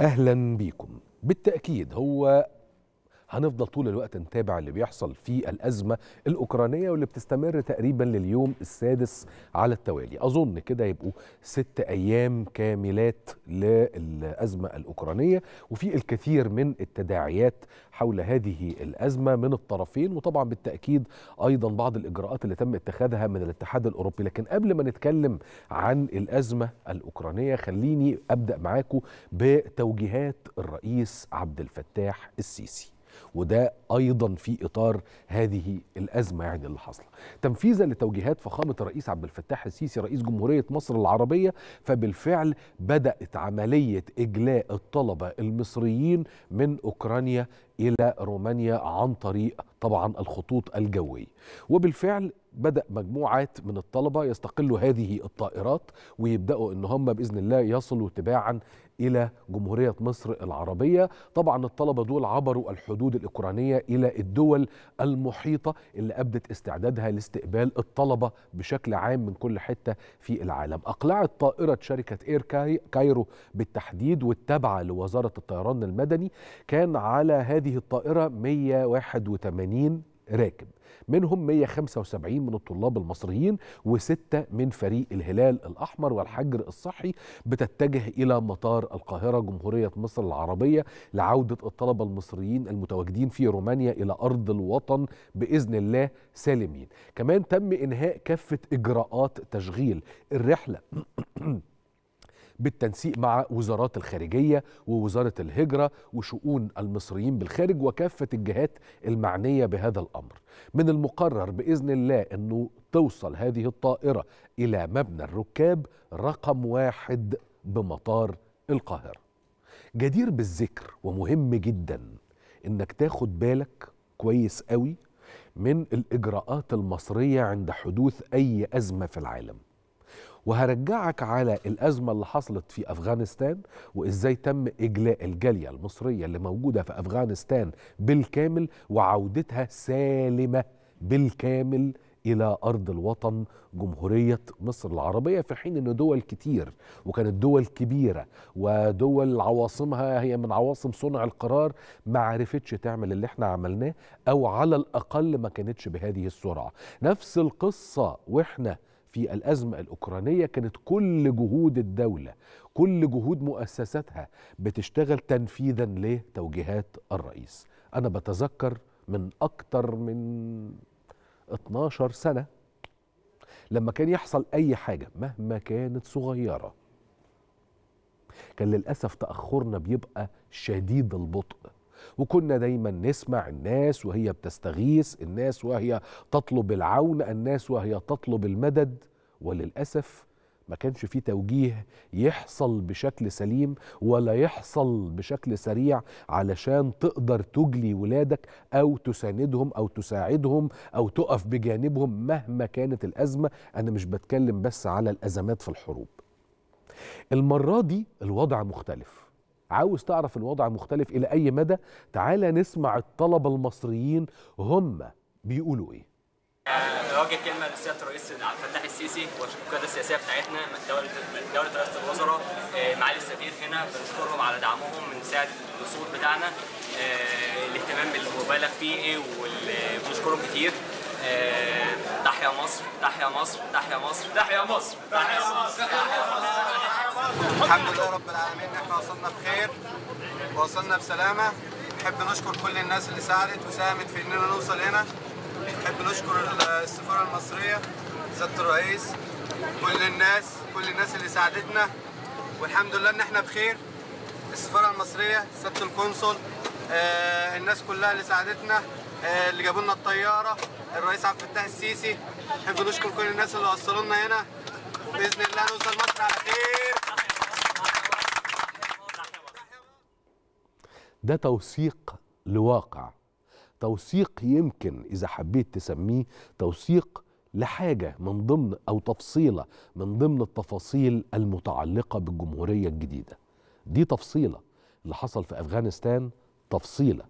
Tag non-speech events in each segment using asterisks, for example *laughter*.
أهلا بيكم. بالتأكيد هو هنفضل طول الوقت نتابع اللي بيحصل في الأزمة الأوكرانية واللي بتستمر تقريبا لليوم السادس على التوالي. أظن كده يبقوا ست أيام كاملات للأزمة الأوكرانية وفي الكثير من التداعيات حول هذه الأزمة من الطرفين وطبعا بالتأكيد أيضا بعض الإجراءات اللي تم اتخاذها من الاتحاد الأوروبي. لكن قبل ما نتكلم عن الأزمة الأوكرانية خليني أبدأ معاكم بتوجيهات الرئيس عبد الفتاح السيسي. وده أيضا في إطار هذه الأزمة يعني اللي حاصلة. تنفيذا لتوجيهات فخامة الرئيس عبد الفتاح السيسي رئيس جمهورية مصر العربية فبالفعل بدأت عملية إجلاء الطلبة المصريين من أوكرانيا إلى رومانيا عن طريق طبعا الخطوط الجوية. وبالفعل بدأ مجموعات من الطلبة يستقلوا هذه الطائرات ويبدأوا إن هم بإذن الله يصلوا تباعا إلى جمهورية مصر العربية. طبعا الطلبة دول عبروا الحدود الأوكرانية إلى الدول المحيطة اللي أبدت استعدادها لاستقبال الطلبة بشكل عام من كل حتة في العالم. أقلعت طائرة شركة إير كاي كايرو بالتحديد والتابعة لوزارة الطيران المدني. كان على هذه الطائرة 181 راكب. منهم 175 من الطلاب المصريين وستة من فريق الهلال الأحمر والحجر الصحي بتتجه إلى مطار القاهرة جمهورية مصر العربية لعودة الطلبة المصريين المتواجدين في رومانيا إلى أرض الوطن بإذن الله سالمين. كمان تم إنهاء كافة إجراءات تشغيل الرحلة. *clears throat* بالتنسيق مع وزارات الخارجية ووزارة الهجرة وشؤون المصريين بالخارج وكافة الجهات المعنية بهذا الأمر. من المقرر بإذن الله أنه توصل هذه الطائرة إلى مبنى الركاب رقم واحد بمطار القاهرة. جدير بالذكر ومهم جدا إنك تاخد بالك كويس قوي من الإجراءات المصرية عند حدوث أي أزمة في العالم. وهرجعك على الأزمة اللي حصلت في أفغانستان وإزاي تم إجلاء الجالية المصرية اللي موجودة في أفغانستان بالكامل وعودتها سالمة بالكامل إلى أرض الوطن جمهورية مصر العربية في حين أن دول كتير وكانت دول كبيرة ودول عواصمها هي من عواصم صنع القرار ما عرفتش تعمل اللي إحنا عملناه أو على الأقل ما كانتش بهذه السرعة. نفس القصة وإحنا في الأزمة الأوكرانية كانت كل جهود الدولة كل جهود مؤسساتها بتشتغل تنفيذا لتوجيهات الرئيس. أنا بتذكر من أكتر من 12 سنة لما كان يحصل أي حاجة مهما كانت صغيرة كان للأسف تأخرنا بيبقى شديد البطء. وكنا دايما نسمع الناس وهي بتستغيث الناس وهي تطلب العون الناس وهي تطلب المدد. وللأسف ما كانش في توجيه يحصل بشكل سليم ولا يحصل بشكل سريع علشان تقدر تجلي ولادك أو تساندهم أو تساعدهم أو تقف بجانبهم مهما كانت الأزمة. أنا مش بتكلم بس على الأزمات في الحروب. المرة دي الوضع مختلف. عاوز تعرف الوضع مختلف إلى أي مدى؟ تعالى نسمع الطلبة المصريين هم بيقولوا إيه. بوجه كلمه لسيادة الرئيس عبد الفتاح السيسي والقياده السياسية بتاعتنا دولة دولة رئاسة الوزراء معالي السفير هنا بنشكرهم على دعمهم من ساعة الوصول بتاعنا. الاهتمام المبالغ فيه وبنشكرهم كتير. تحيا مصر تحيا مصر تحيا مصر تحيا مصر تحيا مصر. الحمد لله رب العالمين ان إحنا وصلنا بخير ووصلنا بسلامة. نحب نشكر كل الناس اللي ساعدت وساهمت في إننا نوصل هنا. نحب نشكر السفارة المصرية سياده الرئيس كل الناس كل الناس اللي ساعدتنا. والحمد لله إن إحنا بخير. السفارة المصرية سيادة القنصل آه الناس كلها اللي ساعدتنا آه اللي جابوا لنا الطيارة الرئيس عبد الفتاح السيسي. نحب نشكر كل الناس اللي وصلوا لنا هنا. باذن الله نوصل مصر على خير. ده توثيق لواقع. توثيق يمكن إذا حبيت تسميه توثيق لحاجة من ضمن أو تفصيلة من ضمن التفاصيل المتعلقة بالجمهورية الجديدة. دي تفصيلة. اللي حصل في أفغانستان تفصيلة.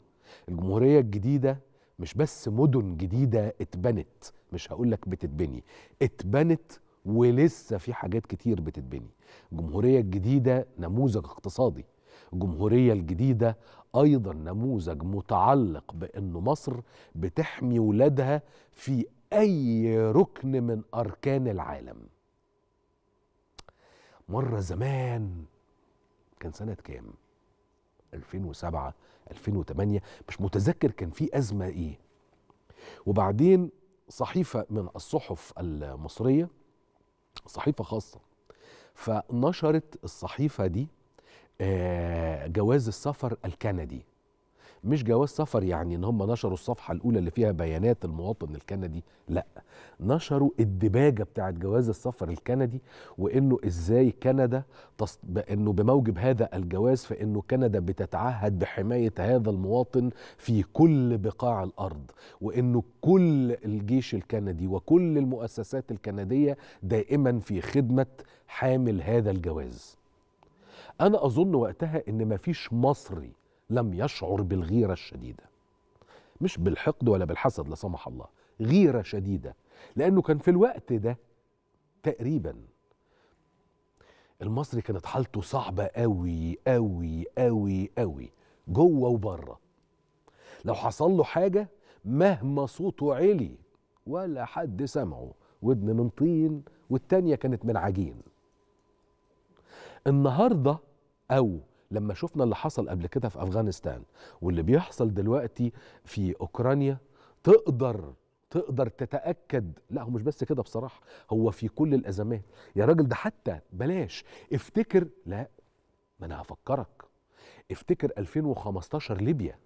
الجمهورية الجديدة مش بس مدن جديدة اتبنت مش هقول لك بتتبني اتبنت ولسه في حاجات كتير بتتبني. الجمهوريه الجديدة نموذج اقتصادي. الجمهورية الجديدة أيضا نموذج متعلق بأن مصر بتحمي ولادها في أي ركن من أركان العالم. مرة زمان كان سنة كام؟ 2007 2008 مش متذكر كان في أزمة إيه. وبعدين صحيفة من الصحف المصرية صحيفة خاصة. فنشرت الصحيفة دي آه، جواز السفر الكندي. مش جواز سفر يعني إن هم نشروا الصفحة الأولى اللي فيها بيانات المواطن الكندي لأ. نشروا الدباجة بتاعت جواز السفر الكندي وإنه إزاي كندا تص... إنه بموجب هذا الجواز فانه كندا بتتعهد بحماية هذا المواطن في كل بقاع الأرض وإنه كل الجيش الكندي وكل المؤسسات الكندية دائما في خدمة حامل هذا الجواز. أنا أظن وقتها إن مفيش مصري لم يشعر بالغيرة الشديدة. مش بالحقد ولا بالحسد لا سمح الله غيرة شديدة. لأنه كان في الوقت ده تقريبا المصري كانت حالته صعبة قوي قوي قوي قوي جوه وبره. لو حصل له حاجة مهما صوته علي ولا حد سمعه ودن من طين والتانية كانت من عجين. النهارده أو لما شفنا اللي حصل قبل كده في أفغانستان واللي بيحصل دلوقتي في أوكرانيا تقدر تقدر تتأكد لا هو مش بس كده بصراحة هو في كل الأزمات. يا راجل ده حتى بلاش افتكر لا ما أنا هفكرك. افتكر 2015 ليبيا.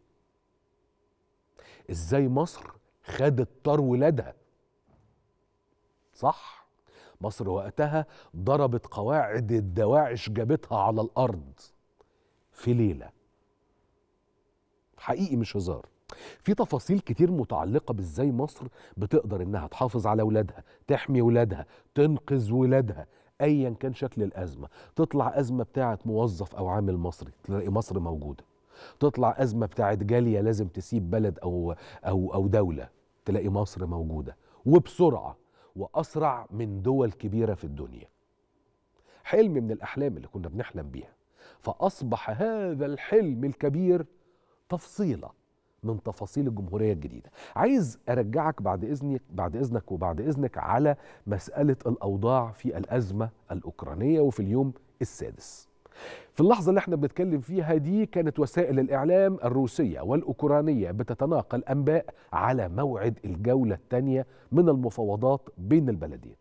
إزاي مصر خدت طار ولادها. صح؟ مصر وقتها ضربت قواعد الدواعش جابتها على الأرض. في ليلة. حقيقي مش هزار. في تفاصيل كتير متعلقة بإزاي مصر بتقدر إنها تحافظ على ولادها تحمي ولادها تنقذ ولادها ايا كان شكل الأزمة. تطلع أزمة بتاعة موظف أو عامل مصري تلاقي مصر موجودة. تطلع أزمة بتاعة جالية لازم تسيب بلد أو أو أو دولة تلاقي مصر موجودة. وبسرعة وأسرع من دول كبيرة في الدنيا. حلم من الأحلام اللي كنا بنحلم بيها. فأصبح هذا الحلم الكبير تفصيله من تفاصيل الجمهورية الجديدة. عايز أرجعك بعد اذنك بعد إذنك وبعد إذنك على مسألة الأوضاع في الأزمة الأوكرانية وفي اليوم السادس. في اللحظة اللي إحنا بنتكلم فيها دي كانت وسائل الإعلام الروسية والأوكرانية بتتناقل أنباء على موعد الجولة الثانية من المفاوضات بين البلدين.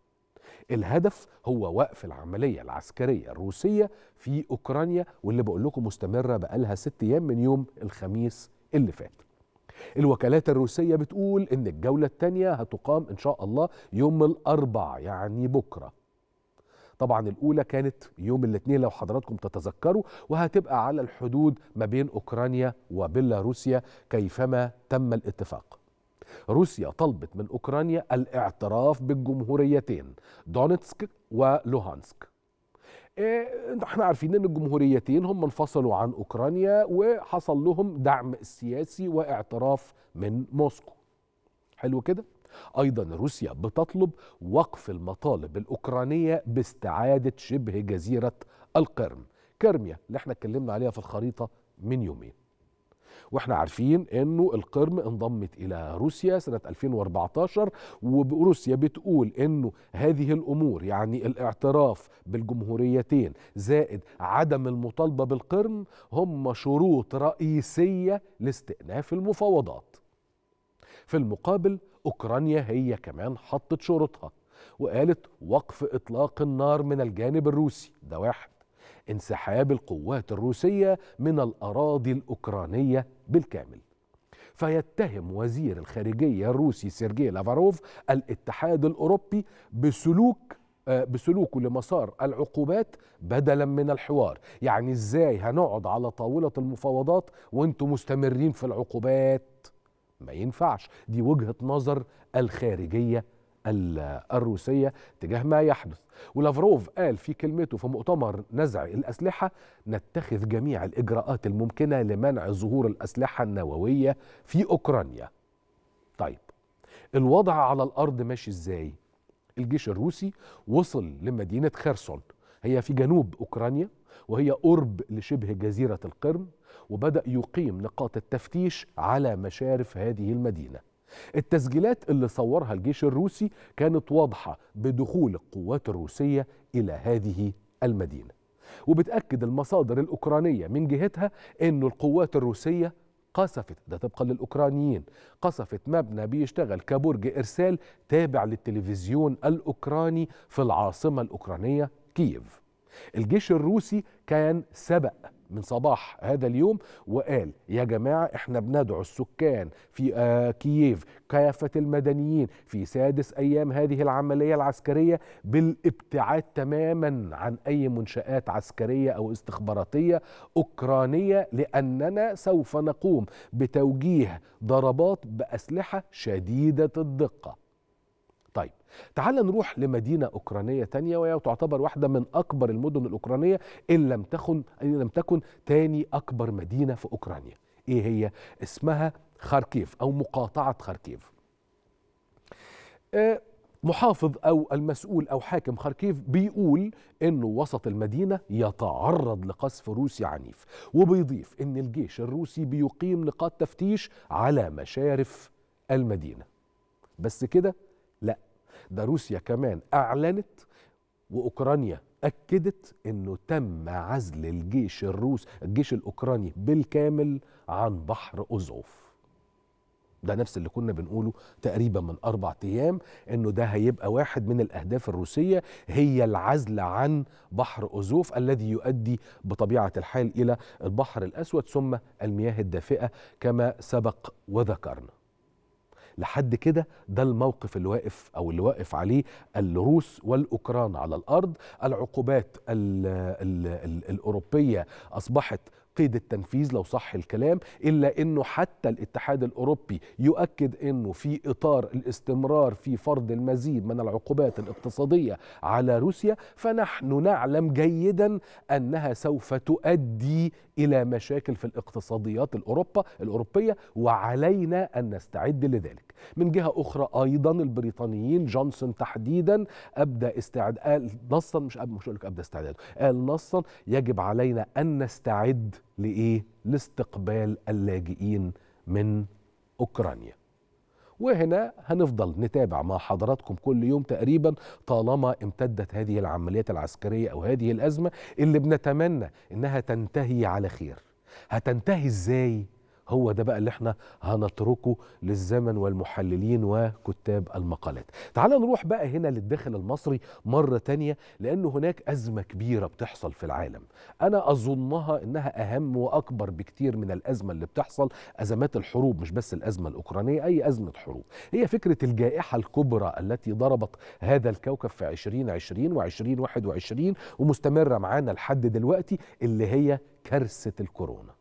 الهدف هو وقف العملية العسكرية الروسية في أوكرانيا واللي بقول لكم مستمرة بقالها ست أيام من يوم الخميس اللي فات. الوكالات الروسية بتقول إن الجولة الثانية هتقام إن شاء الله يوم الأربع يعني بكرة. طبعا الأولى كانت يوم الاثنين لو حضراتكم تتذكروا وهتبقى على الحدود ما بين أوكرانيا وبيلاروسيا كيفما تم الاتفاق. روسيا طلبت من أوكرانيا الاعتراف بالجمهوريتين دونتسك ولوهانسك. إيه إحنا عارفين إن الجمهوريتين هم انفصلوا عن أوكرانيا وحصل لهم دعم سياسي واعتراف من موسكو. حلو كده؟ أيضا روسيا بتطلب وقف المطالب الأوكرانية باستعادة شبه جزيرة القرم. كرميا اللي إحنا اتكلمنا عليها في الخريطة من يومين. وإحنا عارفين انه القرم انضمت إلى روسيا سنة 2014 وروسيا بتقول إنه هذه الأمور يعني الاعتراف بالجمهوريتين زائد عدم المطالبة بالقرم هم شروط رئيسية لاستئناف المفاوضات. في المقابل أوكرانيا هي كمان حطت شروطها وقالت وقف إطلاق النار من الجانب الروسي ده واحد انسحاب القوات الروسية من الأراضي الأوكرانية بالكامل. فيتهم وزير الخارجية الروسي سيرجي لافاروف الاتحاد الأوروبي بسلوك بسلوكه لمسار العقوبات بدلا من الحوار. يعني إزاي هنقعد على طاولة المفاوضات وأنتم مستمرين في العقوبات؟ ما ينفعش. دي وجهة نظر الخارجية الروسية تجاه ما يحدث. ولافروف قال في كلمته في مؤتمر نزع الأسلحة نتخذ جميع الإجراءات الممكنة لمنع ظهور الأسلحة النووية في أوكرانيا. طيب الوضع على الأرض ماشي إزاي؟ الجيش الروسي وصل لمدينة خرسون هي في جنوب أوكرانيا وهي قرب لشبه جزيرة القرم وبدأ يقيم نقاط التفتيش على مشارف هذه المدينة. التسجيلات اللي صورها الجيش الروسي كانت واضحة بدخول القوات الروسية إلى هذه المدينة. وبتأكد المصادر الأوكرانية من جهتها أن القوات الروسية قصفت ده طبقا للأوكرانيين قصفت مبنى بيشتغل كبرج إرسال تابع للتلفزيون الأوكراني في العاصمة الأوكرانية كييف. الجيش الروسي كان سبق من صباح هذا اليوم وقال يا جماعة إحنا بندعو السكان في آه كييف كافة المدنيين في سادس أيام هذه العملية العسكرية بالابتعاد تماما عن أي منشآت عسكرية أو استخباراتية أوكرانية لأننا سوف نقوم بتوجيه ضربات بأسلحة شديدة الدقة. طيب تعال نروح لمدينة أوكرانية تانية وهي تعتبر واحدة من أكبر المدن الأوكرانية إن لم تكن إن لم تكن تاني أكبر مدينة في أوكرانيا. إيه هي؟ اسمها خاركيف أو مقاطعة خاركيف. آه محافظ أو المسؤول أو حاكم خاركيف بيقول إنه وسط المدينة يتعرض لقصف روسي عنيف وبيضيف إن الجيش الروسي بيقيم نقاط تفتيش على مشارف المدينة. بس كده ده روسيا كمان أعلنت وأوكرانيا أكدت إنه تم عزل الجيش الروس الجيش الأوكراني بالكامل عن بحر ازوف ده نفس اللي كنا بنقوله تقريبا من أربع أيام إنه ده هيبقى واحد من الأهداف الروسية هي العزل عن بحر ازوف الذي يؤدي بطبيعة الحال إلى البحر الأسود ثم المياه الدافئة كما سبق وذكرنا. لحد كده ده الموقف اللي واقف أو اللي واقف عليه الروس والأوكران على الأرض. العقوبات ال ال ال الأوروبية أصبحت قيد التنفيذ لو صح الكلام إلا إنه حتى الاتحاد الأوروبي يؤكد إنه في إطار الاستمرار في فرض المزيد من العقوبات الاقتصادية على روسيا فنحن نعلم جيدا أنها سوف تؤدي إلى مشاكل في الاقتصاديات الأوروبا الأوروبية وعلينا أن نستعد لذلك. من جهة أخرى أيضا البريطانيين جونسون تحديدا أبدى استعداد قال نصا مش مش هقول لك أبدى استعداده قال نصا يجب علينا أن نستعد لإيه؟ لاستقبال اللاجئين من أوكرانيا. وهنا هنفضل نتابع مع حضراتكم كل يوم تقريبا طالما امتدت هذه العمليات العسكرية أو هذه الأزمة اللي بنتمنى إنها تنتهي على خير. هتنتهي إزاي؟ هو ده بقى اللي إحنا هنتركه للزمن والمحللين وكتاب المقالات. تعال نروح بقى هنا للداخل المصري مرة تانية لأن هناك أزمة كبيرة بتحصل في العالم. أنا أظنها إنها أهم وأكبر بكتير من الأزمة اللي بتحصل أزمات الحروب مش بس الأزمة الأوكرانية أي أزمة حروب. هي فكرة الجائحة الكبرى التي ضربت هذا الكوكب في 2020 و2021 ومستمرة معانا لحد دلوقتي اللي هي كارثة الكورونا.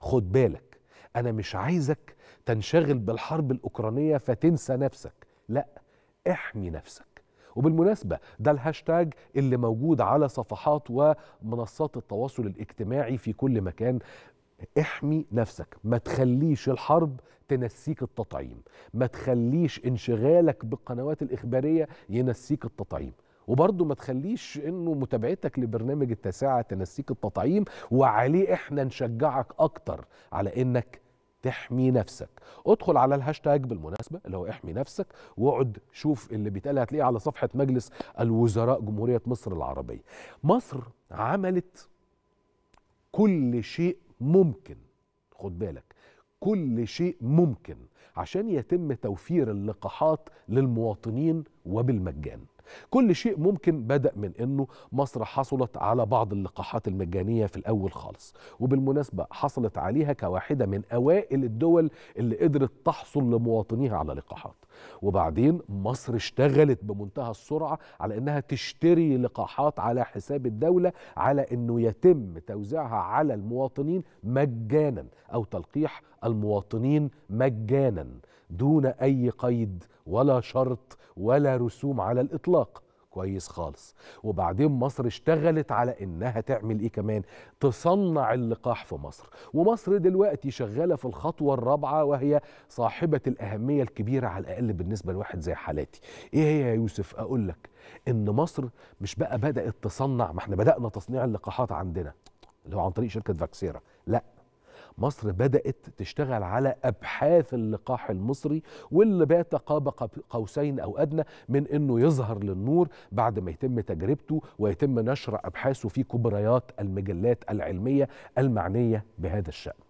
خد بالك أنا مش عايزك تنشغل بالحرب الأوكرانية فتنسى نفسك. لا احمي نفسك. وبالمناسبة ده الهاشتاج اللي موجود على صفحات ومنصات التواصل الاجتماعي في كل مكان. احمي نفسك. ما تخليش الحرب تنسيك التطعيم. ما تخليش انشغالك بالقنوات الإخبارية ينسيك التطعيم. وبرضه ما تخليش إنه متابعتك لبرنامج التاسعة تنسيك التطعيم وعليه إحنا نشجعك أكتر على إنك تحمي نفسك. ادخل على الهاشتاج بالمناسبة اللي هو احمي نفسك واقعد شوف اللي بيتقال هتلاقيه على صفحة مجلس الوزراء جمهورية مصر العربية. مصر عملت كل شيء ممكن خد بالك كل شيء ممكن عشان يتم توفير اللقاحات للمواطنين وبالمجان. كل شيء ممكن بدأ من أنه مصر حصلت على بعض اللقاحات المجانية في الأول خالص. وبالمناسبة حصلت عليها كواحدة من أوائل الدول اللي قدرت تحصل لمواطنيها على لقاحات. وبعدين مصر اشتغلت بمنتهى السرعة على أنها تشتري لقاحات على حساب الدولة على أنه يتم توزيعها على المواطنين مجانا أو تلقيح المواطنين مجانا دون أي قيد ولا شرط ولا رسوم على الإطلاق. كويس خالص. وبعدين مصر اشتغلت على إنها تعمل إيه كمان؟ تصنع اللقاح في مصر. ومصر دلوقتي شغالة في الخطوة الرابعة وهي صاحبة الأهمية الكبيرة على الأقل بالنسبة لواحد زي حالاتي. إيه هي يا يوسف؟ أقول لك إن مصر مش بقى بدأت تصنع ما إحنا بدأنا تصنيع اللقاحات عندنا اللي هو عن طريق شركة فاكسيرا. لا. مصر بدأت تشتغل على أبحاث اللقاح المصري واللي بات قاب قوسين أو أدنى من أنه يظهر للنور بعد ما يتم تجربته ويتم نشر أبحاثه في كبريات المجلات العلمية المعنية بهذا الشأن.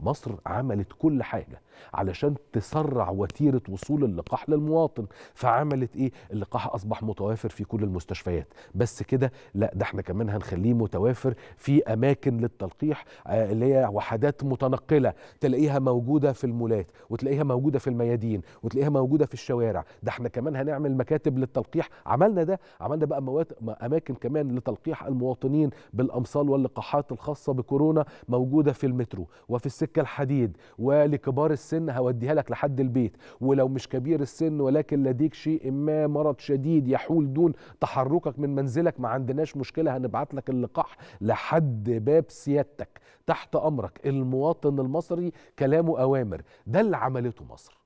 مصر عملت كل حاجة علشان تسرع وتيرة وصول اللقاح للمواطن. فعملت إيه؟ اللقاح أصبح متوافر في كل المستشفيات. بس كده لا ده إحنا كمان هنخليه متوافر في أماكن للتلقيح آه اللي هي وحدات متنقلة. تلاقيها موجودة في المولات وتلاقيها موجودة في الميادين وتلاقيها موجودة في الشوارع. ده إحنا كمان هنعمل مكاتب للتلقيح. عملنا ده؟ عملنا بقى مواد أماكن كمان لتلقيح المواطنين بالأمصال واللقاحات الخاصة بكورونا موجودة في المترو وفي السكة الحديد ولكبار السن هوديها لك لحد البيت. ولو مش كبير السن ولكن لديك شيء ما مرض شديد يحول دون تحركك من منزلك. ما عندناش مشكلة هنبعت لك اللقاح لحد باب سيادتك. تحت أمرك المواطن المصري كلامه أوامر. ده اللي عملته مصر.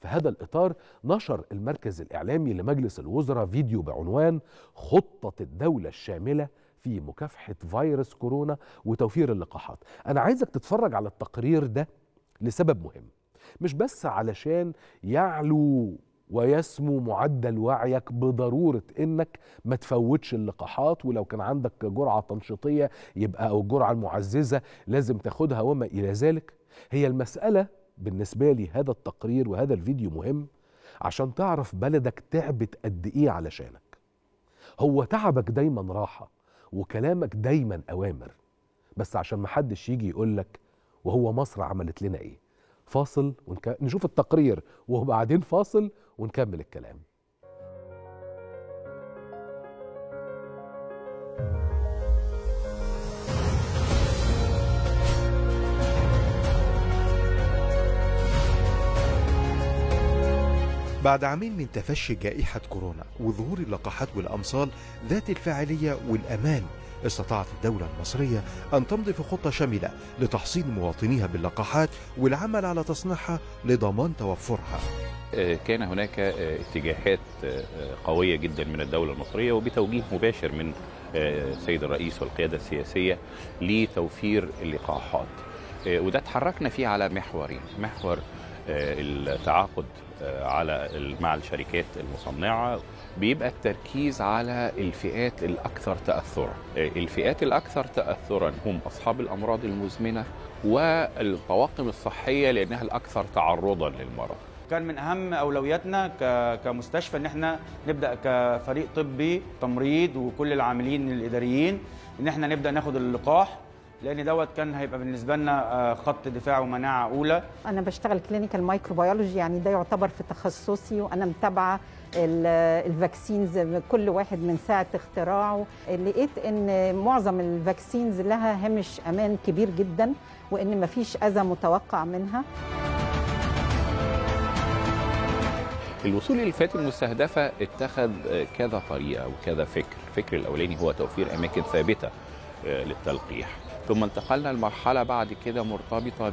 في هذا الإطار نشر المركز الإعلامي لمجلس الوزراء فيديو بعنوان خطة الدولة الشاملة في مكافحة فيروس كورونا وتوفير اللقاحات. أنا عايزك تتفرج على التقرير ده لسبب مهم. مش بس علشان يعلو ويسمو معدل وعيك بضرورة إنك ما تفوتش اللقاحات ولو كان عندك جرعة تنشيطية يبقى أو الجرعة المعززة لازم تاخدها وما إلى ذلك. هي المسألة بالنسبة لي هذا التقرير وهذا الفيديو مهم عشان تعرف بلدك تعبت قد إيه علشانك. هو تعبك دايما راحة وكلامك دايما أوامر. بس عشان محدش يجي يقولك وهو مصر عملت لنا إيه. فاصل ونك... نشوف التقرير وبعدين فاصل ونكمل الكلام. بعد عامين من تفشي جائحة كورونا وظهور اللقاحات والأمصال ذات الفاعلية والأمان استطاعت الدولة المصرية أن تمضي في خطة شاملة لتحصين مواطنيها باللقاحات والعمل على تصنيعها لضمان توفرها. كان هناك اتجاهات قوية جدا من الدولة المصرية وبتوجيه مباشر من السيد الرئيس والقيادة السياسية لتوفير اللقاحات. وده تحركنا فيه على محورين محور التعاقد على مع الشركات المصنعة. بيبقى التركيز على الفئات الأكثر تاثرا. الفئات الأكثر تاثرا هم أصحاب الأمراض المزمنة والطواقم الصحية لأنها الأكثر تعرضا للمرض. كان من أهم أولوياتنا كمستشفى إن إحنا نبدأ كفريق طبي تمريض وكل العاملين الإداريين إن إحنا نبدأ ناخد اللقاح لأن دوت كان هيبقى بالنسبة لنا خط دفاع ومناعة أولى. أنا بشتغل clinical microbiology يعني ده يعتبر في تخصصي وأنا متابعة ال vaccines كل واحد من ساعة اختراعه. لقيت إن معظم ال vaccines لها هامش أمان كبير جدا وإن مفيش أذى متوقع منها. الوصول للفئات المستهدفة اتخذ كذا طريقة وكذا فكر. الفكر الأولاني هو توفير أماكن ثابتة للتلقيح. ثم انتقلنا لمرحلة بعد كده مرتبطة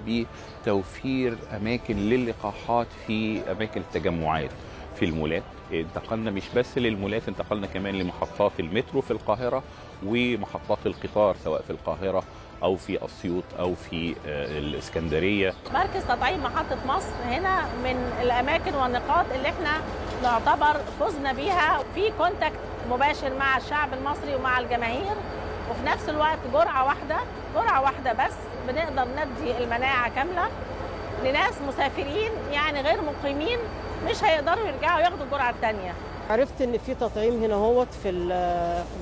بتوفير أماكن للقاحات في أماكن التجمعات. في المولات انتقلنا مش بس للمولات انتقلنا كمان لمحطات المترو في القاهرة ومحطات القطار سواء في القاهرة أو في أسيوط أو في الإسكندرية. مركز تطعيم محطة مصر هنا من الأماكن والنقاط اللي إحنا نعتبر فزنا بيها. في كونتاكت مباشر مع الشعب المصري ومع الجماهير وفي نفس الوقت جرعة واحدة جرعة واحدة بس بنقدر ندي المناعة كاملة لناس مسافرين يعني غير مقيمين مش هيقدروا يرجعوا ياخدوا الجرعة الثانية عرفت إن في تطعيم هنا هوت في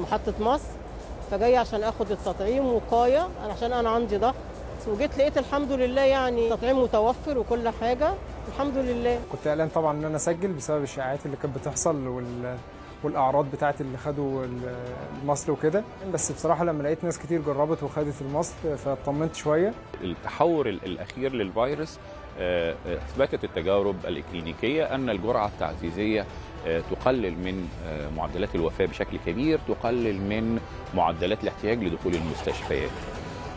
محطة مصر فجاي عشان آخد التطعيم وقاية عشان أنا عندي ضغط. وجيت لقيت الحمد لله يعني تطعيم متوفر وكل حاجة. الحمد لله. كنت قلقان طبعا إن أنا أسجل بسبب الشائعات اللي كانت بتحصل وال والأعراض بتاعت اللي خدوا المصل وكده. بس بصراحة لما لقيت ناس كتير جربت وخدت المصل فاطمنت شوية. التحور الأخير للفيروس آه، أثبتت التجارب الاكلينيكيه أن الجرعة التعزيزية آه، تقلل من آه، معدلات الوفاة بشكل كبير تقلل من معدلات الاحتياج لدخول المستشفيات.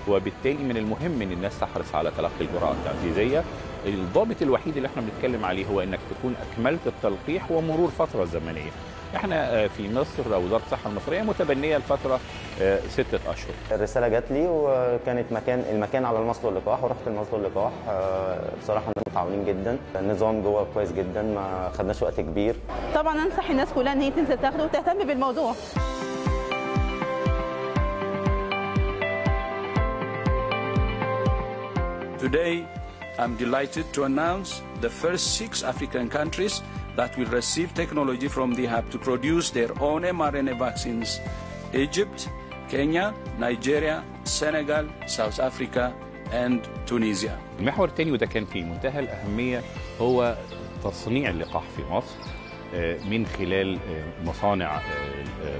وبالتالي من المهم إن الناس تحرص على تلقي الجرعه التعزيزية. الضابط الوحيد اللي إحنا بنتكلم عليه هو إنك تكون أكملت التلقيح ومرور فترة زمنية. إحنا آه، في مصر وزارة الصحة المصرية متبنية الفترة آه، ستة أشهر. الرسالة جات لي وكانت مكان المكان على المصل واللقاح ورحت المصل واللقاح آه، بصراحة الناس متعاونين جدا. النظام جوه كويس جدا ما خدناش وقت كبير. طبعا أنصح الناس كلها إن هي تنزل تاخده وتهتم بالموضوع. Today, I'm delighted to announce the first six African countries that will receive technology from the hub to produce their own mRNA vaccines Egypt, Kenya, Nigeria, Senegal, South Africa, and Tunisia. المحور الثاني وده كان في منتهى الأهمية هو تصنيع اللقاح في مصر آه، من خلال آه، مصانع آه، آه،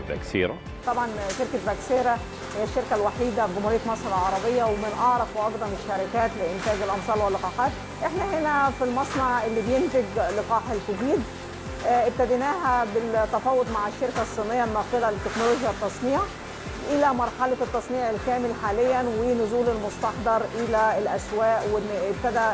طبعا شركة فاكسيرا هي الشركة الوحيدة في جمهورية مصر العربية ومن أعرف وأقدم الشركات لإنتاج الأمصال واللقاحات. إحنا هنا في المصنع اللي بينتج لقاح الكوفيد آه، ابتديناها بالتفاوض مع الشركة الصينية الناقلة لتكنولوجيا التصنيع. إلى مرحلة التصنيع الكامل حاليا ونزول المستحضر إلى الأسواق وإن ابتدى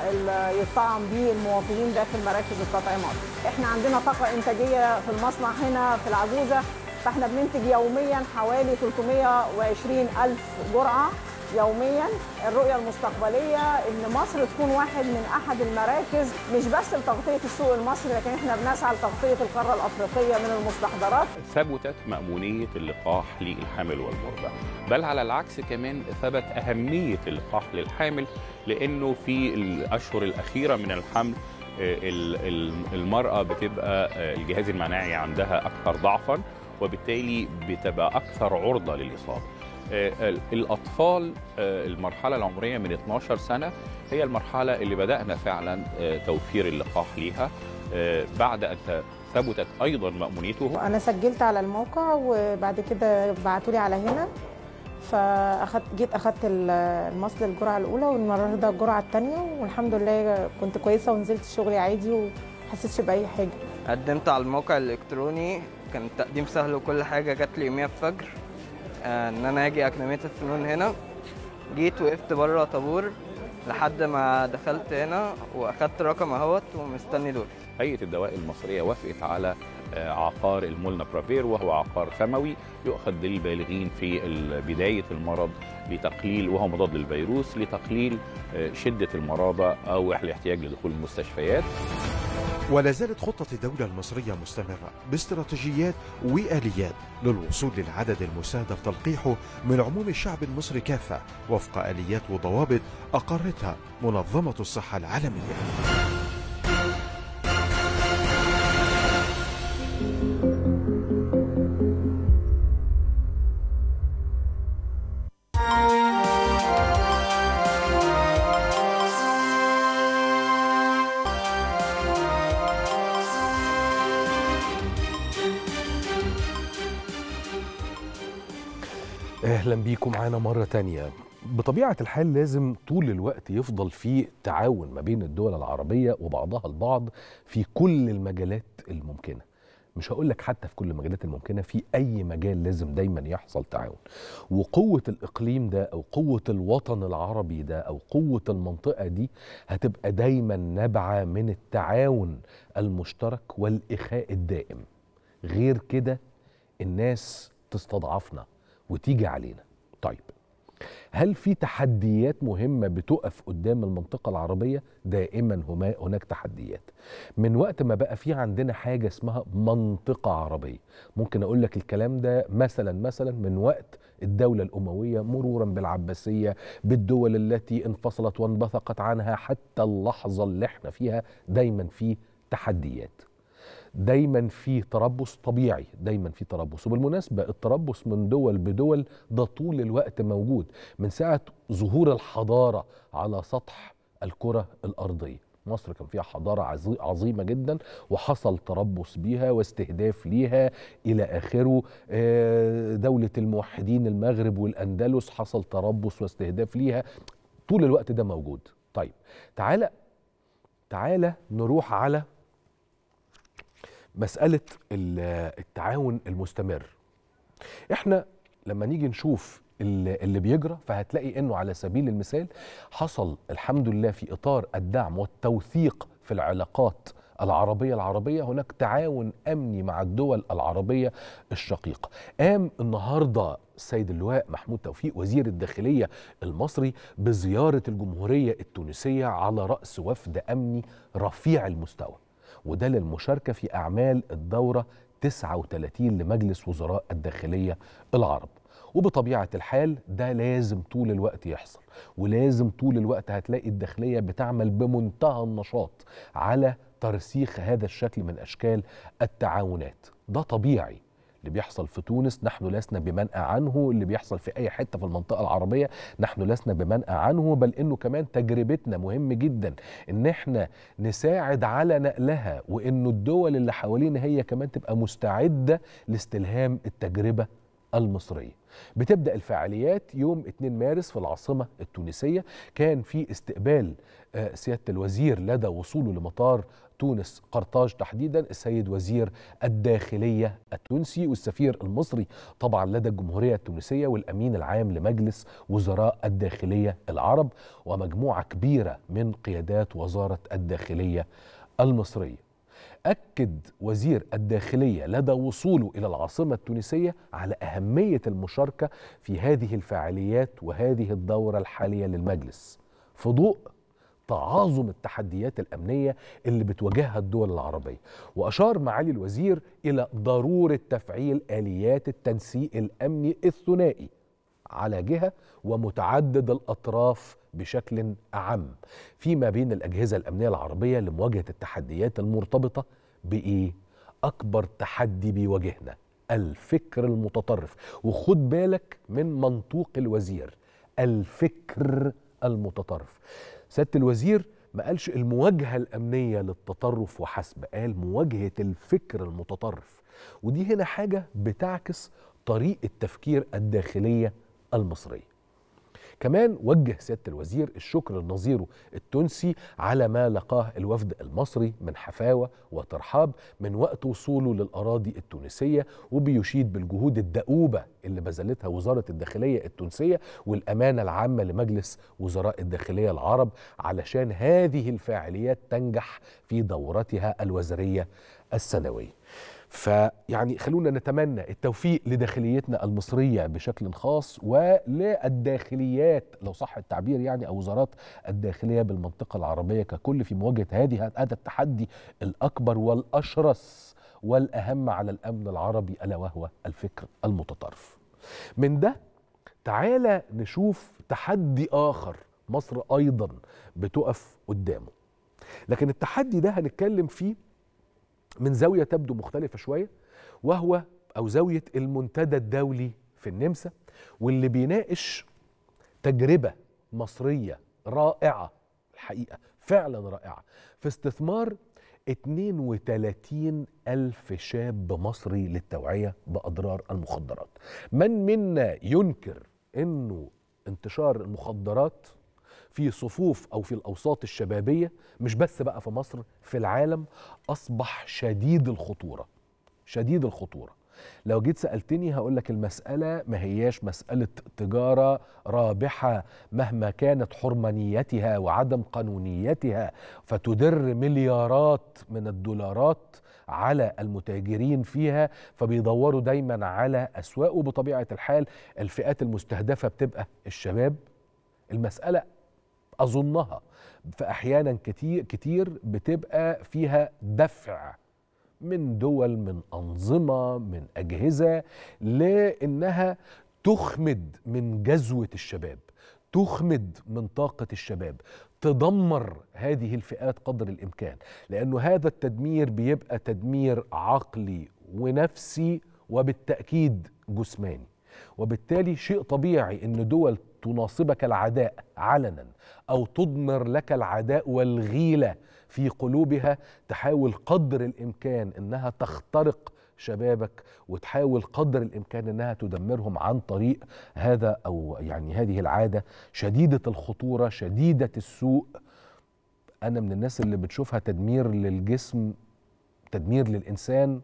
يطعم به المواطنين داخل مراكز التطعيمات. إحنا عندنا طاقة إنتاجية في المصنع هنا في العجوزة فإحنا بننتج يوميا حوالي 320 ألف جرعة يوميا الرؤية المستقبلية إن مصر تكون واحد من أحد المراكز مش بس لتغطية السوق المصري لكن إحنا بنسعى لتغطية القارة الأفريقية من المستحضرات. ثبتت مأمونية اللقاح للحامل والمرضع بل على العكس كمان ثبت أهمية اللقاح للحامل لأنه في الأشهر الأخيرة من الحمل آه، ال- ال- المرأة بتبقى آه، الجهاز المناعي عندها أكثر ضعفا وبالتالي بتبقى أكثر عرضة للإصابة. الأطفال آه، المرحلة العمرية من 12 سنة هي المرحلة اللي بدأنا فعلا آه، توفير اللقاح ليها آه، بعد أن ثبتت أيضا مأمونيته. أنا سجلت على الموقع وبعد كده بعتوا لي على هنا فاخدت جيت أخدت ال- المصل الجرعة الأولى والنهاردة الجرعة الثانية والحمد لله كنت كويسة ونزلت شغلي عادي ومحسيتش بأي حاجة. قدمت على الموقع الإلكتروني كان التقديم سهل وكل حاجة جات لي يوميها الفجر. آه، إن أنا آجي اكاديميه الفنون هنا. جيت وقفت بره طابور لحد ما دخلت هنا وأخدت رقم أهوت ومستني دور هيئة الدواء المصرية وافقت على آه، عقار المولنا برافير وهو عقار ثموي يؤخذ للبالغين في بداية المرض لتقليل وهو مضاد للفيروس لتقليل آه، شدة المرضى أو الاحتياج لدخول المستشفيات. ولا زالت خطة الدولة المصرية مستمرة باستراتيجيات وآليات للوصول للعدد المستهدف تلقيحه من عموم الشعب المصري كافة وفق آليات وضوابط أقرتها منظمة الصحة العالمية. مرة تانية. بطبيعة الحال لازم طول الوقت يفضل في تعاون ما بين الدول العربية وبعضها البعض في كل المجالات الممكنة. مش هقول لك حتى في كل المجالات الممكنة في أي مجال لازم دايما يحصل تعاون. وقوة الإقليم ده أو قوة الوطن العربي ده أو قوة المنطقة دي هتبقى دايما نابعة من التعاون المشترك والإخاء الدائم. غير كده الناس تستضعفنا وتيجي علينا. طيب هل في تحديات مهمة بتقف قدام المنطقة العربية؟ دائما هناك تحديات. من وقت ما بقى في عندنا حاجة اسمها منطقة عربية. ممكن أقول لك الكلام ده مثلا مثلا من وقت الدولة الأموية مرورا بالعباسية بالدول التي انفصلت وانبثقت عنها حتى اللحظة اللي إحنا فيها دايما في تحديات. دايما في تربص طبيعي دايما في تربص. وبالمناسبة التربص من دول بدول ده طول الوقت موجود من ساعة ظهور الحضارة على سطح الكرة الأرضية. مصر كان فيها حضارة عظي- عظيمة جدا وحصل تربص بيها واستهداف ليها إلى آخره. آه، دولة الموحدين المغرب والأندلس حصل تربص واستهداف ليها. طول الوقت ده موجود. طيب تعالى تعالى نروح على مسألة ال- التعاون المستمر. إحنا لما نيجي نشوف اللي اللي بيجرى فهتلاقي إنه على سبيل المثال حصل الحمد لله في إطار الدعم والتوثيق في العلاقات العربية العربية هناك تعاون أمني مع الدول العربية الشقيقة قام النهاردة السيد اللواء محمود توفيق وزير الداخلية المصري بزيارة الجمهورية التونسية على رأس وفد أمني رفيع المستوى. وده للمشاركة في أعمال الدورة 39 لمجلس وزراء الداخلية العرب. وبطبيعة الحال ده لازم طول الوقت يحصل ولازم طول الوقت هتلاقي الداخلية بتعمل بمنتهى النشاط على ترسيخ هذا الشكل من أشكال التعاونات. ده طبيعي اللي بيحصل في تونس نحن لسنا بمنأى عنه اللي بيحصل في أي حتة في المنطقة العربية نحن لسنا بمنأى عنه بل إنه كمان تجربتنا مهم جدا إن إحنا نساعد على نقلها وإنه الدول اللي حوالينا هي كمان تبقى مستعدة لاستلهام التجربة المصرية. بتبدأ الفعاليات يوم 2 مارس في العاصمة التونسية. كان في استقبال آه، سيادة الوزير لدى وصوله لمطار تونس قرطاج تحديدا السيد وزير الداخلية التونسي والسفير المصري طبعا لدى الجمهورية التونسية والأمين العام لمجلس وزراء الداخلية العرب ومجموعة كبيرة من قيادات وزارة الداخلية المصرية. أكد وزير الداخلية لدى وصوله إلى العاصمة التونسية على أهمية المشاركة في هذه الفعاليات وهذه الدورة الحالية للمجلس. في ضوء تعاظم التحديات الأمنية اللي بتواجهها الدول العربية. وأشار معالي الوزير إلى ضرورة تفعيل آليات التنسيق الأمني الثنائي على جهة ومتعدد الأطراف بشكل أعم فيما بين الأجهزة الأمنية العربية لمواجهة التحديات المرتبطة بإيه؟ أكبر تحدي بيواجهنا الفكر المتطرف. وخد بالك من منطوق الوزير الفكر المتطرف. سيادة الوزير ما قالش المواجهة الأمنية للتطرف وحسب قال مواجهة الفكر المتطرف. ودي هنا حاجة بتعكس طريقة تفكير الداخلية المصرية. كمان وجه سيادة الوزير الشكر لنظيره التونسي على ما لقاه الوفد المصري من حفاوة وترحاب من وقت وصوله للأراضي التونسية وبيشيد بالجهود الدؤوبة اللي بذلتها وزارة الداخلية التونسية والأمانة العامة لمجلس وزراء الداخلية العرب علشان هذه الفاعليات تنجح في دورتها الوزارية السنوية. فيعني خلونا نتمنى التوفيق لداخليتنا المصرية بشكل خاص وللداخليات لو صح التعبير يعني أو وزارات الداخلية بالمنطقة العربية ككل في مواجهة هذه هذا التحدي الأكبر والأشرس والأهم على الأمن العربي ألا وهو الفكر المتطرف. من ده تعالى نشوف تحدي آخر مصر أيضا بتقف قدامه. لكن التحدي ده هنتكلم فيه من زاوية تبدو مختلفة شوية وهو أو زاوية المنتدى الدولي في النمسا واللي بيناقش تجربة مصرية رائعة الحقيقة فعلا رائعة في استثمار 32 ألف شاب مصري للتوعية بأضرار المخدرات. من منا ينكر أنه انتشار المخدرات في صفوف أو في الأوساط الشبابية مش بس بقى في مصر في العالم أصبح شديد الخطورة شديد الخطورة. لو جيت سألتني هقول لك المسألة ما هياش مسألة تجارة رابحة مهما كانت حرمانيتها وعدم قانونيتها فتدر مليارات من الدولارات على المتاجرين فيها فبيدوروا دايما على أسواق. وبطبيعة الحال الفئات المستهدفة بتبقى الشباب. المسألة أظنها. فأحيانا كتير كتير بتبقى فيها دفع من دول من أنظمة من أجهزة لأنها تخمد من جزوه الشباب تخمد من طاقة الشباب تدمر هذه الفئات قدر الإمكان. لأنه هذا التدمير بيبقى تدمير عقلي ونفسي وبالتأكيد جسماني. وبالتالي شيء طبيعي إن دول تناصبك العداء علنا أو تضمر لك العداء والغيلة في قلوبها تحاول قدر الإمكان إنها تخترق شبابك وتحاول قدر الإمكان إنها تدمرهم عن طريق هذا أو يعني هذه العادة. شديدة الخطورة شديدة السوء. أنا من الناس اللي بتشوفها تدمير للجسم تدمير للإنسان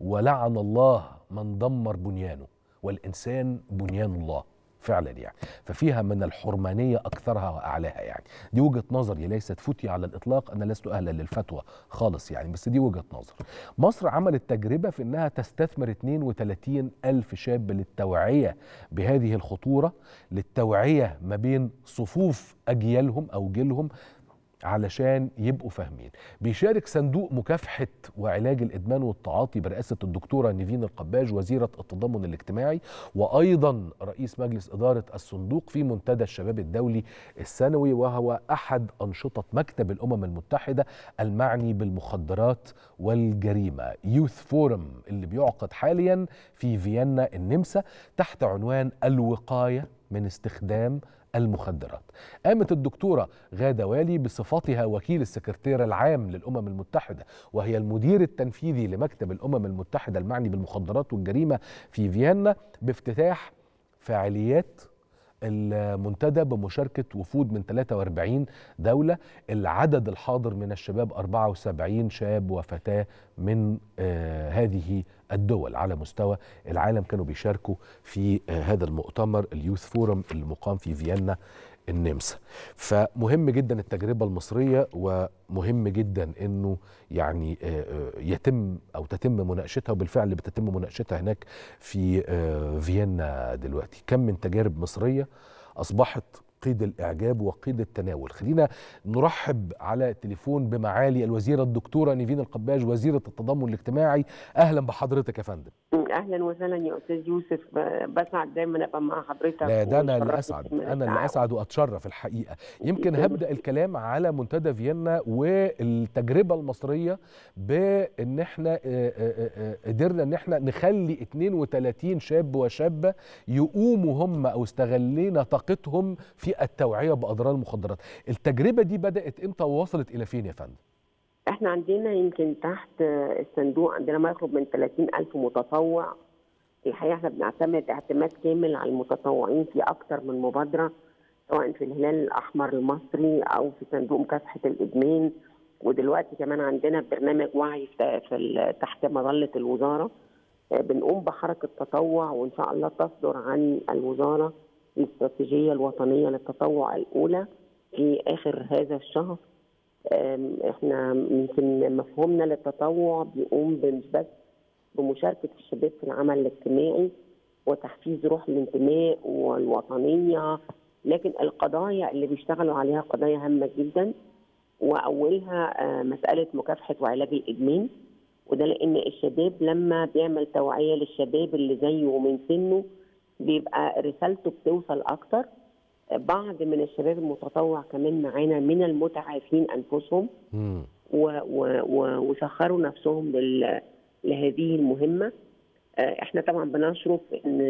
ولعن الله من دمر بنيانه. والإنسان بنيان الله. فعلا يعني. ففيها من الحرمانية أكثرها وأعلاها يعني. دي وجهة نظري ليست فتي على الإطلاق أنا لست أهلا للفتوى خالص يعني بس دي وجهة نظر. مصر عملت تجربة في إنها تستثمر 32 ألف شاب للتوعية بهذه الخطورة للتوعية ما بين صفوف أجيالهم أو جيلهم علشان يبقوا فاهمين. بيشارك صندوق مكافحة وعلاج الإدمان والتعاطي برئاسة الدكتورة نيفين القباج وزيرة التضامن الاجتماعي وأيضا رئيس مجلس إدارة الصندوق في منتدى الشباب الدولي السنوي وهو أحد أنشطة مكتب الأمم المتحدة المعني بالمخدرات والجريمة. يوث فورم اللي بيعقد حاليا في فيينا النمسا تحت عنوان الوقاية من استخدام المخدرات. قامت الدكتورة غادة والي بصفتها وكيل السكرتير العام للأمم المتحدة وهي المدير التنفيذي لمكتب الأمم المتحدة المعني بالمخدرات والجريمة في فيينا بافتتاح فعاليات المنتدى بمشاركة وفود من 43 دولة العدد الحاضر من الشباب 74 شاب وفتاة من آه هذه الدول على مستوى العالم كانوا بيشاركوا في آه هذا المؤتمر اليوث فورم اللي مقام في فيينا النمسا. فمهم جدا التجربة المصرية ومهم جدا إنه يعني يتم أو تتم مناقشتها وبالفعل بتتم مناقشتها هناك في فيينا دلوقتي. كم من تجارب مصرية أصبحت قيد الإعجاب وقيد التناول. خلينا نرحب على التليفون بمعالي الوزيره الدكتورة نيفين القباج وزيرة التضامن الاجتماعي. أهلا بحضرتك يا فندم. أهلا وسهلا يا أستاذ يوسف. بسعد دايما أبقى مع حضرتك لا ده أنا اللي أسعد. أنا اللي أسعد وأتشرف الحقيقة. يمكن هبدأ الكلام على منتدى فيينا والتجربة المصرية بإن إحنا قدرنا إن إحنا نخلي 32 شاب وشابة يقوموا هم أو استغلينا طاقتهم في التوعية بأضرار المخدرات. التجربة دي بدأت إمتى ووصلت إلى فين يا فندم؟ إحنا عندنا يمكن تحت الصندوق عندنا ما يقرب من 30 ألف متطوع. الحقيقة إحنا بنعتمد اعتماد كامل على المتطوعين في أكثر من مبادرة سواء في الهلال الأحمر المصري أو في صندوق مكافحة الإدمان. ودلوقتي كمان عندنا برنامج وعي في تحت مظلة الوزارة. بنقوم بحركة تطوع وإن شاء الله تصدر عن الوزارة الاستراتيجية الوطنية للتطوع الأولى في آخر هذا الشهر. إحنا يمكن مفهومنا للتطوع بيقوم بس بمشاركة الشباب في العمل الاجتماعي وتحفيز روح الانتماء والوطنية لكن القضايا اللي بيشتغلوا عليها قضايا هامة جدا. وأولها مسألة مكافحة وعلاج الإدمان. وده لأن الشباب لما بيعمل توعية للشباب اللي زيه ومن سنه بيبقى رسالته بتوصل أكتر. بعض من الشباب المتطوع كمان معانا من المتعافين أنفسهم وسخروا نفسهم لل... لهذه المهمة. إحنا طبعا بنشرف إن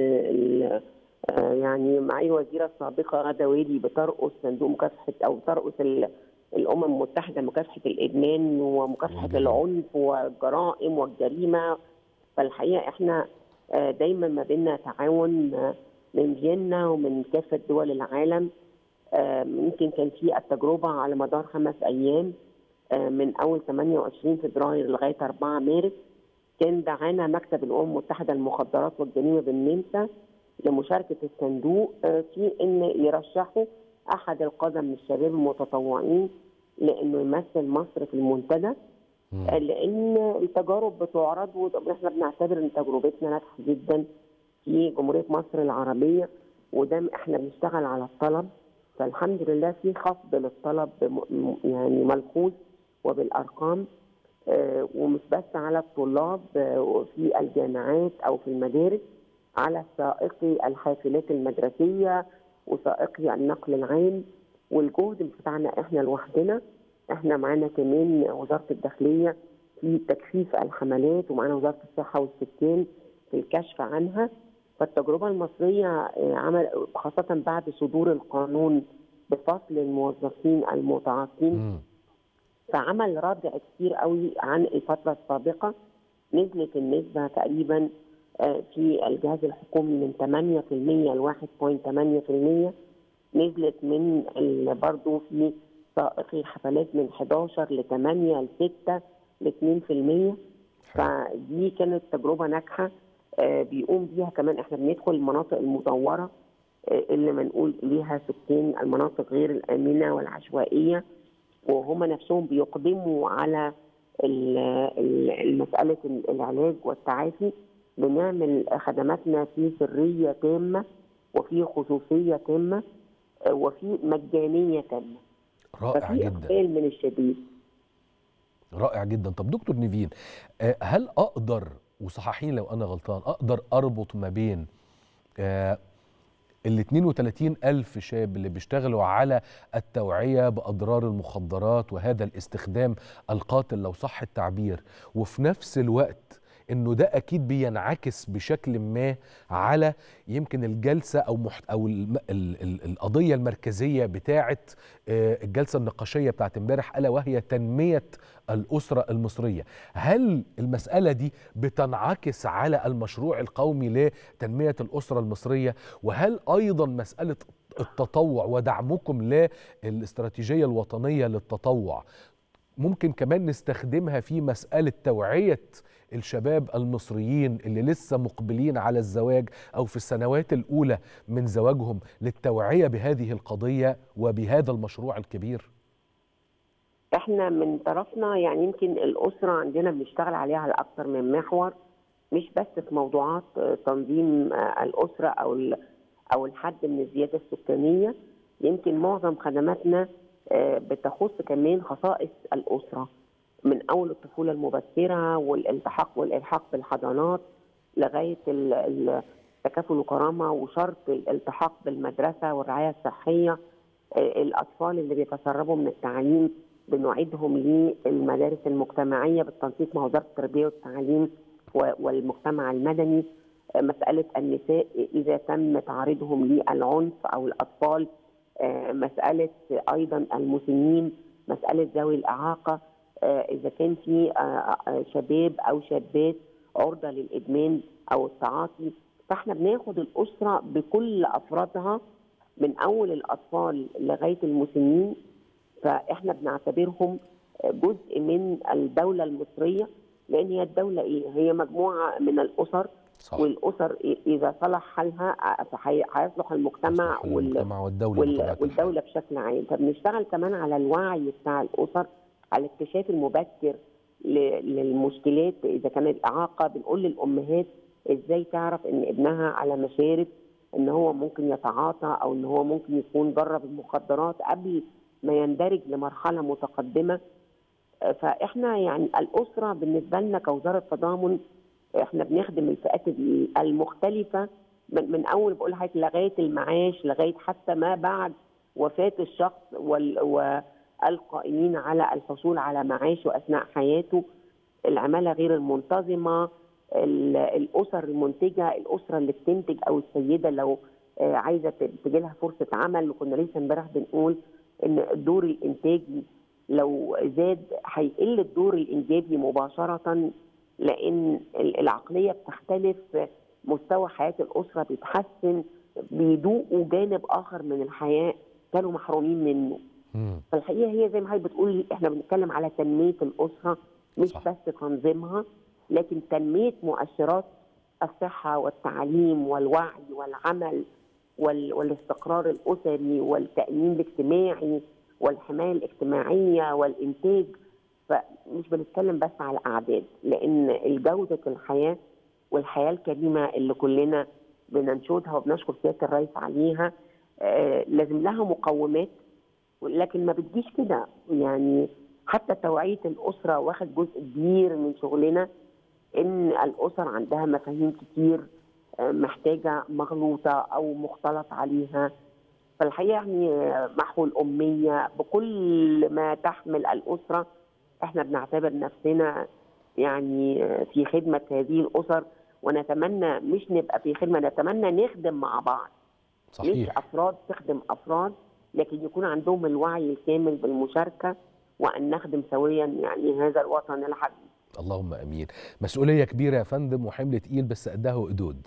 يعني معي الوزيرة السابقة غدا ويلي بترأس صندوق مكافحة أو بترأس الأمم المتحدة مكافحة الإدمان ومكافحة العنف والجرائم والجريمة. فالحقيقة إحنا دايما ما بيننا تعاون من فيينا ومن كافة دول العالم. يمكن كان في التجربة على مدار خمس أيام من أول 28 فبراير لغاية 4 مارس كان دعانا مكتب الأمم المتحدة للمخدرات والجريمة بالنمسا لمشاركة الصندوق في إن يرشحوا أحد القادة من الشباب المتطوعين لأنه يمثل مصر في المنتدى. لأن التجارب بتعرض وإحنا بنعتبر إن تجربتنا ناجحة جدا في جمهورية مصر العربية وده إحنا بنشتغل على الطلب. فالحمد لله في خفض للطلب يعني ملحوظ وبالأرقام آه ومش بس على الطلاب آه في الجامعات أو في المدارس على سائقي الحافلات المدرسية وسائقي النقل العام والجهد بتاعنا إحنا لوحدنا. إحنا معانا كمان وزارة الداخلية في تكثيف الحملات ومعانا وزارة الصحة والسكان في الكشف عنها. فالتجربة المصرية عمل خاصة بعد صدور القانون بفصل الموظفين المتعاطين. فعمل ردع كتير قوي عن الفترة السابقة. نزلت النسبة تقريبا في الجهاز الحكومي من 8% ل 1.8% نزلت من برضه في سائقي الحفلات من 11 ل 8 ل 6 ل 2% فدي كانت تجربة ناجحة. آه، بيقوم بيها كمان إحنا بندخل المناطق المدورة آه، اللي منقول ليها سكان المناطق غير الآمنة والعشوائية. وهم نفسهم بيقدموا على ال- ال- مساله العلاج والتعافي. بنعمل خدماتنا في سرية تامة وفي خصوصية تامة آه، وفي مجانية تامة. رائع جدا. اقبال من الشديد رائع جدا. طب دكتور نيفين آه، هل أقدر وصححيني لو أنا غلطان أقدر أربط ما بين آه، ال 32 ألف شاب اللي بيشتغلوا على التوعية بأضرار المخدرات وهذا الاستخدام القاتل لو صح التعبير وفي نفس الوقت إنه ده أكيد بينعكس بشكل ما على يمكن الجلسة أو محت أو الم- ال ال القضية المركزية بتاعه آه، الجلسة النقاشية بتاعت امبارح ألا وهي تنمية الأسرة المصرية. هل المسألة دي بتنعكس على المشروع القومي لتنمية الأسرة المصرية؟ وهل أيضا مسألة التطوع ودعمكم للاستراتيجية الوطنية للتطوع ممكن كمان نستخدمها في مسألة توعية الشباب المصريين اللي لسه مقبلين على الزواج أو في السنوات الأولى من زواجهم للتوعية بهذه القضية وبهذا المشروع الكبير؟ إحنا من طرفنا يعني يمكن الأسرة عندنا بنشتغل عليها على أكثر من محور مش بس في موضوعات تنظيم الأسرة أو أو الحد من الزيادة السكانية يمكن معظم خدماتنا آه، بتخص كمان خصائص الأسرة. من أول الطفولة المبكرة والالتحاق والإلحاق بالحضانات لغاية ال- ال- تكافل وكرامه وشرط الالتحاق بالمدرسة والرعاية الصحية آه، الأطفال اللي بيتسربوا من التعليم بنعيدهم للمدارس المجتمعية بالتنسيق مع وزارة التربية والتعليم والمجتمع المدني. آه، مسألة النساء إذا تم تعريضهم للعنف أو الأطفال آه، مسألة أيضا المسنين مسألة ذوي الإعاقة إذا كان في آه، آه، شباب أو شابات عرضة للإدمان أو التعاطي فإحنا بناخد الأسرة بكل أفرادها من أول الأطفال لغاية المسنين فإحنا بنعتبرهم جزء من الدولة المصرية لأن هي الدولة إيه؟ هي مجموعة من الأسر صح. والأسر إذا صلح حالها هيصلح المجتمع. المجتمع والدولة وال... الحال. والدولة بشكل عام فبنشتغل كمان على الوعي بتاع الأسر على الاكتشاف المبكر. للمشكلات إذا كانت اعاقه بنقول للأمهات إزاي تعرف إن ابنها على مشارف إن هو ممكن يتعاطى أو إن هو ممكن يكون جرب المخدرات قبل ما يندرج لمرحلة متقدمة فإحنا يعني الأسرة بالنسبة لنا كوزارة تضامن إحنا بنخدم الفئات المختلفة من, من أول بقول لحضرتك لغاية المعاش لغاية حتى ما بعد وفاة الشخص وال والقائمين على الحصول على معاشه أثناء حياته. العمالة غير المنتظمة ال- الأسر المنتجة الأسرة اللي بتنتج أو السيدة لو آه، عايزة تجي لها فرصة عمل. وكنا لسه امبارح بنقول إن الدور الإنتاجي لو زاد هيقل الدور الإنجابي مباشرة لأن ال- العقلية بتختلف مستوى حياة الأسرة بيتحسن بيذوقوا جانب آخر من الحياة كانوا محرومين منه. فالحقيقة هي زي ما حضرتك بتقول إحنا بنتكلم على تنمية الأسرة مش صح. بس تنظيمها لكن تنمية مؤشرات الصحة والتعليم والوعي والعمل وال... والاستقرار الأسري والتأمين الاجتماعي والحماية الاجتماعية والإنتاج فمش بنتكلم بس على اعداد لأن جودة الحياة والحياة الكريمة اللي كلنا بننشدها وبنشكر سيادة الرئيس عليها آه لازم لها مقومات لكن ما بتجيش كده. يعني حتى توعية الأسرة واخد جزء كبير من شغلنا إن الأسر عندها مفاهيم كتير آه، محتاجة مغلوطة أو مختلط عليها. فالحقيقة يعني آه، محو الأمية بكل ما تحمل الأسرة إحنا بنعتبر نفسنا يعني آه، في خدمة هذه الأسر. ونتمنى مش نبقى في خدمة نتمنى نخدم مع بعض. مش صحيح. أفراد تخدم أفراد. لكن يكون عندهم الوعي الكامل بالمشاركة وأن نخدم سويا يعني هذا الوطن الحبيب. اللهم آمين. مسؤولية كبيرة يا فندم وحمل تقيل بس قدها وقدود.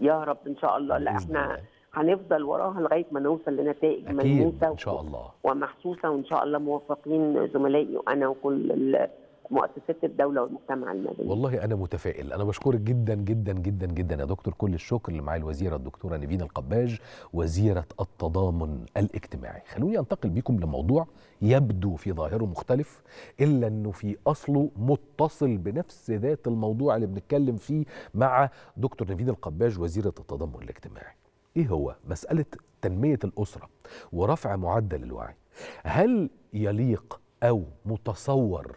يا رب إن شاء الله. لا إحنا هنفضل وراها لغاية ما نوصل لنتائج ملموسه إن شاء الله. ومحسوسة وإن شاء الله موفقين زملائي وأنا وكل ال- مؤسسات الدولة والمجتمع المدني. والله أنا متفائل. أنا بشكرك جدا جدا جدا جدا يا دكتور. كل الشكر اللي معايا الوزيرة الدكتورة نيفين القباج وزيرة التضامن الاجتماعي. خلوني أنتقل بيكم لموضوع يبدو في ظاهره مختلف إلا إنه في أصله متصل بنفس ذات الموضوع اللي بنتكلم فيه مع دكتور نيفين القباج وزيرة التضامن الاجتماعي. إيه هو؟ مسألة تنمية الأسرة ورفع معدل الوعي. هل يليق أو متصور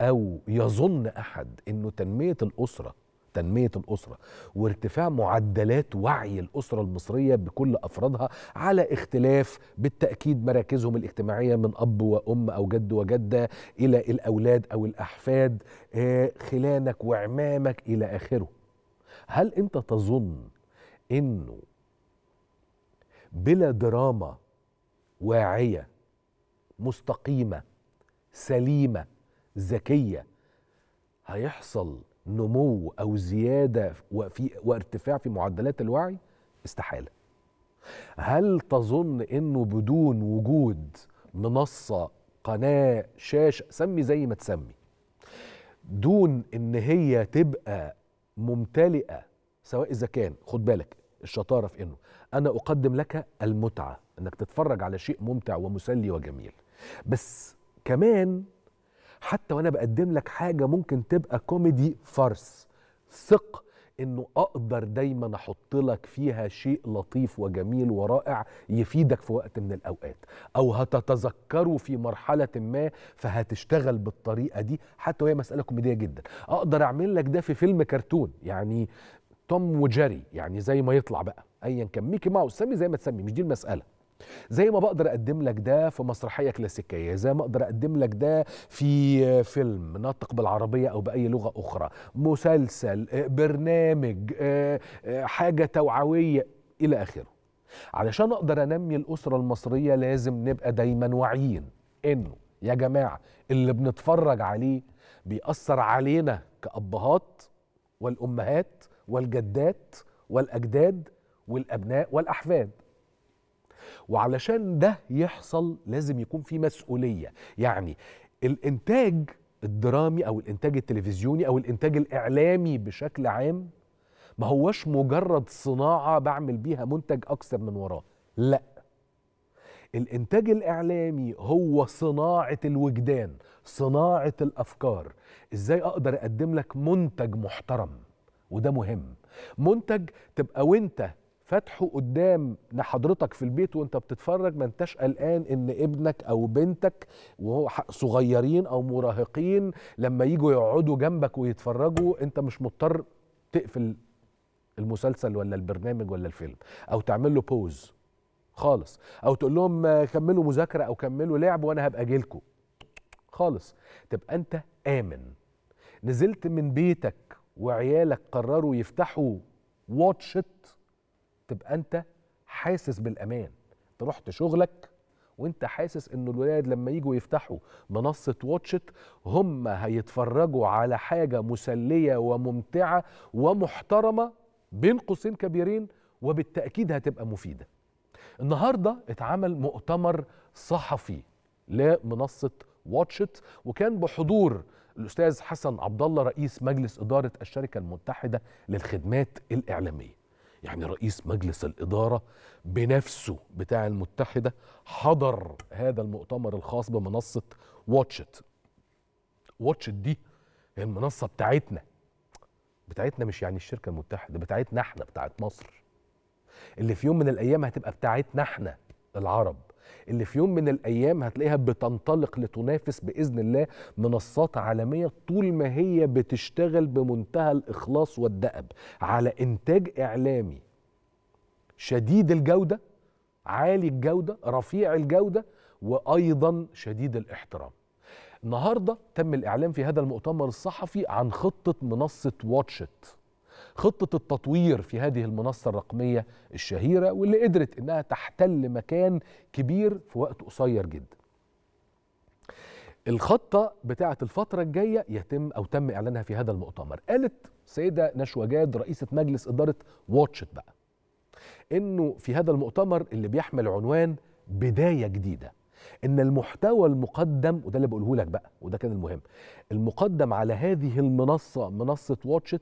أو يظن أحد إنه تنمية الأسرة تنمية الأسرة وارتفاع معدلات وعي الأسرة المصرية بكل أفرادها على اختلاف بالتأكيد مراكزهم الاجتماعية من أب وأم أو جد وجدة إلى الأولاد أو الأحفاد آه، خلانك وعمامك إلى آخره. هل أنت تظن إنه بلا دراما واعية مستقيمة سليمة ذكية. هيحصل نمو أو زيادة وفي وارتفاع في معدلات الوعي؟ استحالة. هل تظن إنه بدون وجود منصة قناة شاشة سمي زي ما تسمي دون إن هي تبقى ممتلئة سواء إذا كان خد بالك الشطارة في إنه أنا أقدم لك المتعة إنك تتفرج على شيء ممتع ومسلي وجميل. بس كمان حتى وأنا بقدم لك حاجة ممكن تبقى كوميدي فارس. ثق انه أقدر دايما أحط لك فيها شيء لطيف وجميل ورائع يفيدك في وقت من الاوقات. أو هتتذكره في مرحلة ما فهتشتغل بالطريقة دي. حتى وهي مسألة كوميدية جدا. أقدر اعمل لك ده في فيلم كرتون يعني توم وجيري يعني زي ما يطلع بقى. ايا كان ميكي ماوس. سمي زي ما تسمي مش دي المسألة. زي ما بقدر أقدم لك ده في مسرحية كلاسيكية زي ما أقدر أقدم لك ده في فيلم ناطق بالعربية أو بأي لغة أخرى مسلسل آه، برنامج آه، آه، حاجة توعوية إلى آخره. علشان أقدر أنمي الأسرة المصرية لازم نبقى دايما واعيين إنه يا جماعة اللي بنتفرج عليه بيأثر علينا كأبهات والأمهات والجدات والأجداد والأبناء والأحفاد. وعلشان ده يحصل لازم يكون في مسؤولية. يعني الإنتاج الدرامي أو الإنتاج التلفزيوني أو الإنتاج الإعلامي بشكل عام ما هوش مجرد صناعة بعمل بيها منتج أكثر من وراه. لا. الإنتاج الإعلامي هو صناعة الوجدان صناعة الأفكار. إزاي أقدر أقدم لك منتج محترم؟ وده مهم. منتج تبقى وأنت فاتحه قدام حضرتك في البيت وانت بتتفرج ما انتش قلقان ان ابنك أو بنتك وهو صغيرين أو مراهقين لما يجوا يقعدوا جنبك ويتفرجوا انت مش مضطر تقفل المسلسل ولا البرنامج ولا الفيلم أو تعمل له pause خالص أو تقول لهم كملوا مذاكرة أو كملوا لعب وأنا هبقى اجيلكم خالص. تبقى انت آمن. نزلت من بيتك وعيالك قرروا يفتحوا Watch It تبقى انت حاسس بالامان. رحت شغلك وانت حاسس ان الولاد لما يجوا يفتحوا منصة Watch It هم هيتفرجوا على حاجة مسلية وممتعة ومحترمة بين قوسين كبيرين وبالتأكيد هتبقى مفيدة. النهارده اتعمل مؤتمر صحفي لمنصة واتشت وكان بحضور الأستاذ حسن عبد الله رئيس مجلس إدارة الشركة المتحدة للخدمات الإعلامية. يعني رئيس مجلس الإدارة بنفسه بتاع المتحدة حضر هذا المؤتمر الخاص بمنصة واتشت واتشت دي هي المنصة بتاعتنا. بتاعتنا مش يعني الشركة المتحدة بتاعتنا إحنا بتاعت مصر. اللي في يوم من الأيام هتبقى بتاعتنا إحنا العرب. اللي في يوم من الأيام هتلاقيها بتنطلق لتنافس بإذن الله منصات عالمية طول ما هي بتشتغل بمنتهى الإخلاص والدأب. على إنتاج إعلامي شديد الجودة عالي الجودة رفيع الجودة وأيضا شديد الاحترام. النهارده تم الاعلان في هذا المؤتمر الصحفي عن خطة منصة واتشت. خطة التطوير في هذه المنصة الرقمية الشهيرة واللي قدرت إنها تحتل مكان كبير في وقت قصير جدا. الخطة بتاعة الفترة الجاية يتم أو تم إعلانها في هذا المؤتمر. قالت سيدة نشوى جاد رئيسة مجلس إدارة واتشت بقى إنه في هذا المؤتمر اللي بيحمل عنوان بداية جديدة. إن المحتوى المقدم وده اللي بقوله لك بقى وده كان المهم المقدم على هذه المنصة منصة واتشت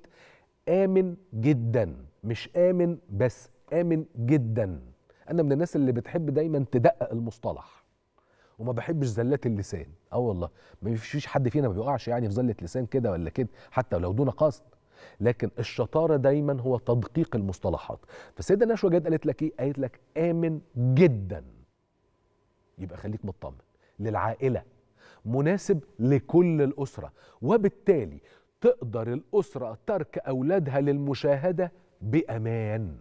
آمن جدا مش آمن بس آمن جدا. أنا من الناس اللي بتحب دايما تدقق المصطلح وما بحبش زلات اللسان. آه والله ما فيش حد فينا ما بيقعش يعني في زلة لسان كده ولا كده حتى لو دون قصد. لكن الشطارة دايما هو تدقيق المصطلحات. فالسيده نشوى جد قالت لك إيه؟ قالت لك آمن جدا. يبقى خليك مطمن للعائلة مناسب لكل الأسرة. وبالتالي تقدر الأسرة ترك أولادها للمشاهدة بأمان.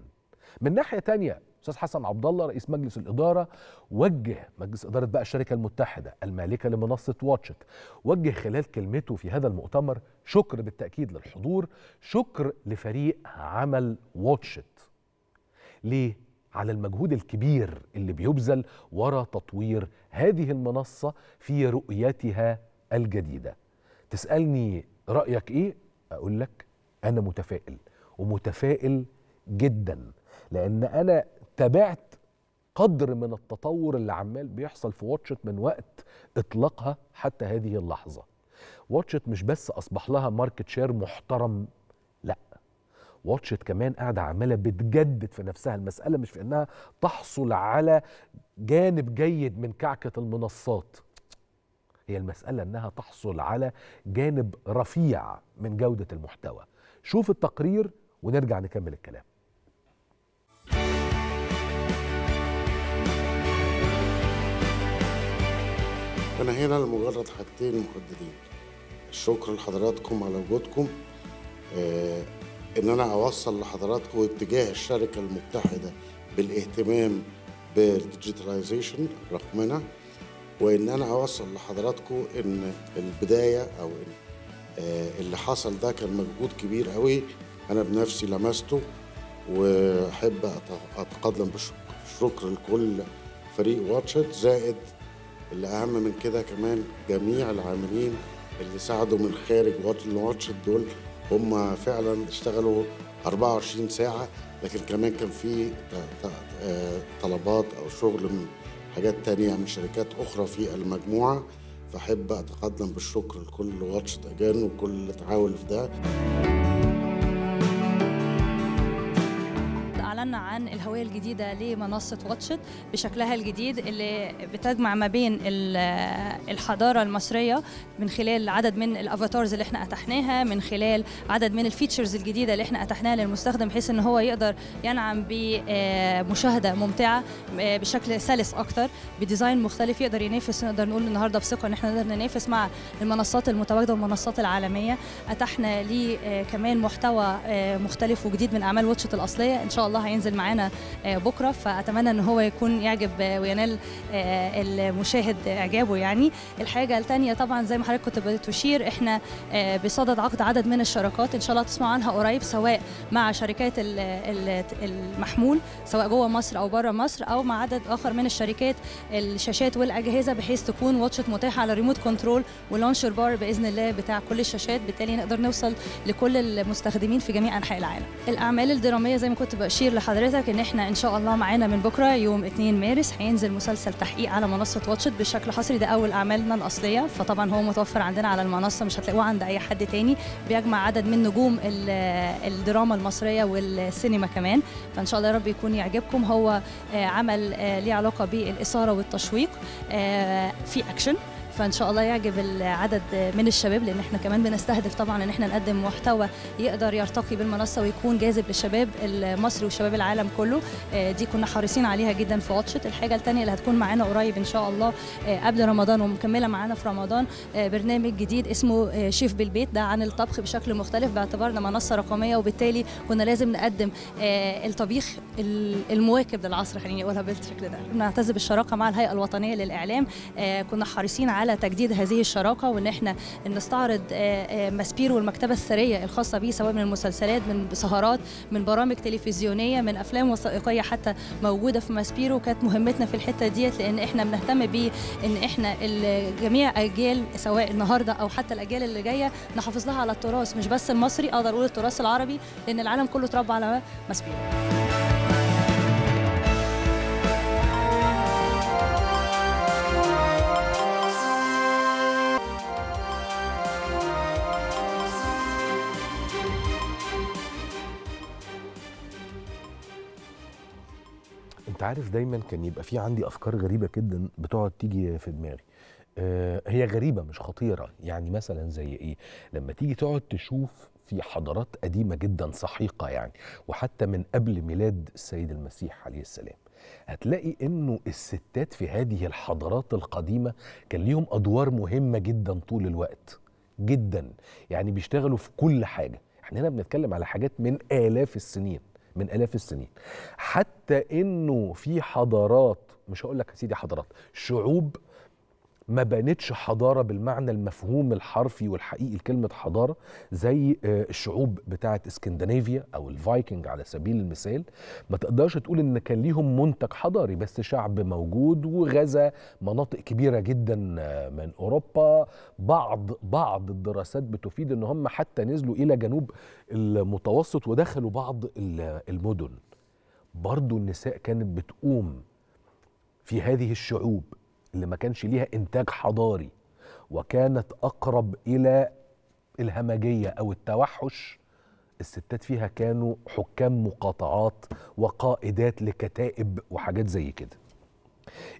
من ناحية تانية أستاذ حسن عبد الله رئيس مجلس الإدارة وجه مجلس إدارة بقى الشركة المتحدة المالكة لمنصة واتشت وجه خلال كلمته في هذا المؤتمر شكر بالتأكيد للحضور شكر لفريق عمل واتشت. ليه؟ على المجهود الكبير اللي بيبذل وراء تطوير هذه المنصة في رؤيتها الجديدة. تسألني رأيك إيه؟ أقول لك أنا متفائل ومتفائل جدا لأن أنا تابعت قدر من التطور اللي عمال بيحصل في Watch It من وقت إطلاقها حتى هذه اللحظة. Watch It مش بس أصبح لها market share محترم لأ. Watch It كمان قاعدة عمالة بتجدد في نفسها المسألة مش في إنها تحصل على جانب جيد من كعكة المنصات. هي المسألة إنها تحصل على جانب رفيع من جودة المحتوى. شوف التقرير ونرجع نكمل الكلام. أنا هنا لمجرد حاجتين محددين. الشكر لحضراتكم على وجودكم. آه إن أنا أوصل لحضراتكم اتجاه الشركة المتحدة بالاهتمام بالديجيتاليزيشن رقمنا. وإن أنا أوصل لحضراتكم إن البداية أو إن آه اللي حصل ده كان مجهود كبير قوي أنا بنفسي لمسته وأحب أتقدم بالشكر لكل فريق واتشت زائد اللي أهم من كده كمان جميع العاملين اللي ساعدوا من خارج واتشت دول. هم فعلا اشتغلوا 24 ساعة لكن كمان كان في طلبات أو شغل من حاجات تانية من شركات أخرى في المجموعة. فأحب أتقدم بالشكر لكل Watch It again وكل اللي تعاون في ده. اعلنا عن الهوية الجديدة لمنصة Watch It بشكلها الجديد اللي بتجمع ما بين الحضارة المصرية من خلال عدد من ال avatars اللي إحنا أتحناها من خلال عدد من ال features الجديدة اللي إحنا أتحناها للمستخدم بحيث إن هو يقدر ينعم بمشاهدة ممتعة بشكل سلس أكتر بديزاين مختلف يقدر ينافس نقدر نقول النهارده بثقة إن إحنا نقدر ننافس مع المنصات المتواجدة والمنصات العالمية. اتحنا ليه كمان محتوى مختلف وجديد من أعمال واتشت الأصلية. إن شاء الله هينزل معانا بكرة. فأتمنى إن هو يكون يعجب وينال المشاهد إعجابه يعني. الحاجة الثانية طبعا زي ما حضرتك كنت بتشير إحنا بصدد عقد عدد من الشراكات. إن شاء الله تسمعوا عنها قريب سواء مع شركات المحمول سواء جوه مصر أو بره مصر أو مع عدد آخر من الشركات الشاشات والأجهزة بحيث تكون Watch It متاحة على remote control و launcher bar بإذن الله بتاع كل الشاشات. بالتالي نقدر نوصل لكل المستخدمين في جميع أنحاء العالم. الأعمال الدرامية زي ما كنت بشير لحضرتك إن إحنا إن شاء الله معانا من بكرة يوم 2 مارس هينزل مسلسل تحقيق على منصة Watch It بشكل حصري. ده أول أعمالنا الأصلية. فطبعا هو متوفر عندنا على المنصة مش هتلاقوه عند أي حد تاني. بيجمع عدد من نجوم الدراما المصرية والسينما كمان. فإن شاء الله يا رب يكون يعجبكم. هو عمل ليه علاقة بالإثارة والتشويق. في أكشن. فإن شاء الله يعجب العدد من الشباب لأن إحنا كمان بنستهدف طبعا إن إحنا نقدم محتوى يقدر يرتقي بالمنصة ويكون جاذب للشباب المصري وشباب العالم كله. دي كنا حريصين عليها جدا في واتشت. الحاجة الثانية اللي هتكون معانا قريب إن شاء الله قبل رمضان ومكملة معانا في رمضان برنامج جديد اسمه شيف بالبيت. ده عن الطبخ بشكل مختلف باعتبارنا منصة رقمية وبالتالي كنا لازم نقدم الطبيخ المواكب للعصر خليني أقولها بالشكل ده. نعتز بالشراكة مع الهيئة الوطنية للإعلام كنا حريصين على على تجديد هذه الشراكة وإن إحنا نستعرض ماسبيرو والمكتبة الثرية الخاصة به سواء من المسلسلات من سهرات من برامج تلفزيونية من أفلام وثائقية حتى موجودة في ماسبيرو كانت مهمتنا في الحتة ديت لإن إحنا بنهتم بيه إن إحنا جميع أجيال سواء النهارده أو حتى الأجيال اللي جاية نحافظ لها على التراث. مش بس المصري أقدر أقول التراث العربي لإن العالم كله اتربى على ماسبيرو عارف دايما كان يبقى في عندي أفكار غريبة جدا بتقعد تيجي في دماغي. آه، هي غريبة مش خطيرة. يعني مثلا زي إيه؟ لما تيجي تقعد تشوف في حضارات قديمة جدا سحيقة يعني وحتى من قبل ميلاد السيد المسيح عليه السلام هتلاقي إنه الستات في هذه الحضارات القديمة كان ليهم أدوار مهمة جدا طول الوقت. جدا. يعني بيشتغلوا في كل حاجة. إحنا هنا بنتكلم على حاجات من آلاف السنين. من آلاف السنين. حتى إنه في حضارات مش هقول لك يا سيدي حضارات شعوب ما بنتش حضارة بالمعنى المفهوم الحرفي والحقيقي لكلمة حضارة زي آه، الشعوب بتاعه اسكندنافيا أو الفايكنج على سبيل المثال. ما تقدرش تقول إن كان ليهم منتج حضاري بس شعب موجود وغزا مناطق كبيرة جدا آه، من أوروبا. بعض بعض الدراسات بتفيد إن هم حتى نزلوا إلى جنوب المتوسط ودخلوا بعض ال- المدن. برضو النساء كانت بتقوم في هذه الشعوب. اللي ما كانش ليها إنتاج حضاري وكانت أقرب إلى الهمجية أو التوحش الستات فيها كانوا حكام مقاطعات وقائدات لكتائب وحاجات زي كده.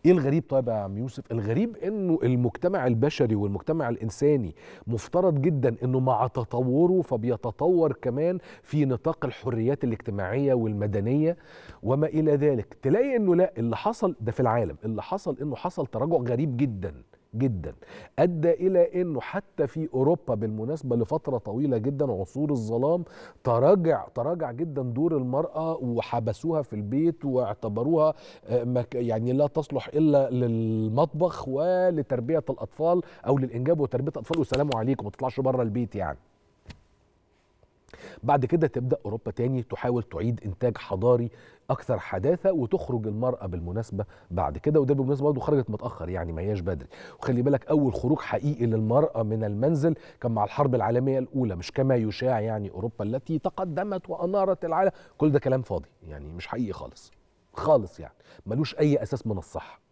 إيه الغريب طيب يا عم يوسف؟ الغريب إنه المجتمع البشري والمجتمع الإنساني مفترض جدا إنه مع تطوره فبيتطور كمان في نطاق الحريات الاجتماعية والمدنية وما إلى ذلك. تلاقي إنه لا اللي حصل ده في العالم اللي حصل إنه حصل تراجع غريب جدا. جدا. أدى إلى إنه حتى في أوروبا بالمناسبة لفترة طويلة جدا عصور الظلام تراجع تراجع جدا دور المرأة وحبسوها في البيت واعتبروها آه، يعني لا تصلح إلا للمطبخ ولتربية الأطفال أو للإنجاب وتربية الأطفال والسلام عليكم. ما تطلعش بره البيت يعني. بعد كده تبدأ أوروبا تاني تحاول تعيد إنتاج حضاري أكثر حداثة وتخرج المرأة بالمناسبة بعد كده وده بالمناسبة برضه خرجت متأخر يعني ما هياش بدري. وخلي بالك أول خروج حقيقي للمرأة من المنزل كان مع الحرب العالمية الأولى مش كما يشاع يعني أوروبا التي تقدمت وأنارت العالم. كل ده كلام فاضي يعني مش حقيقي خالص خالص يعني. ملوش أي أساس من الصحه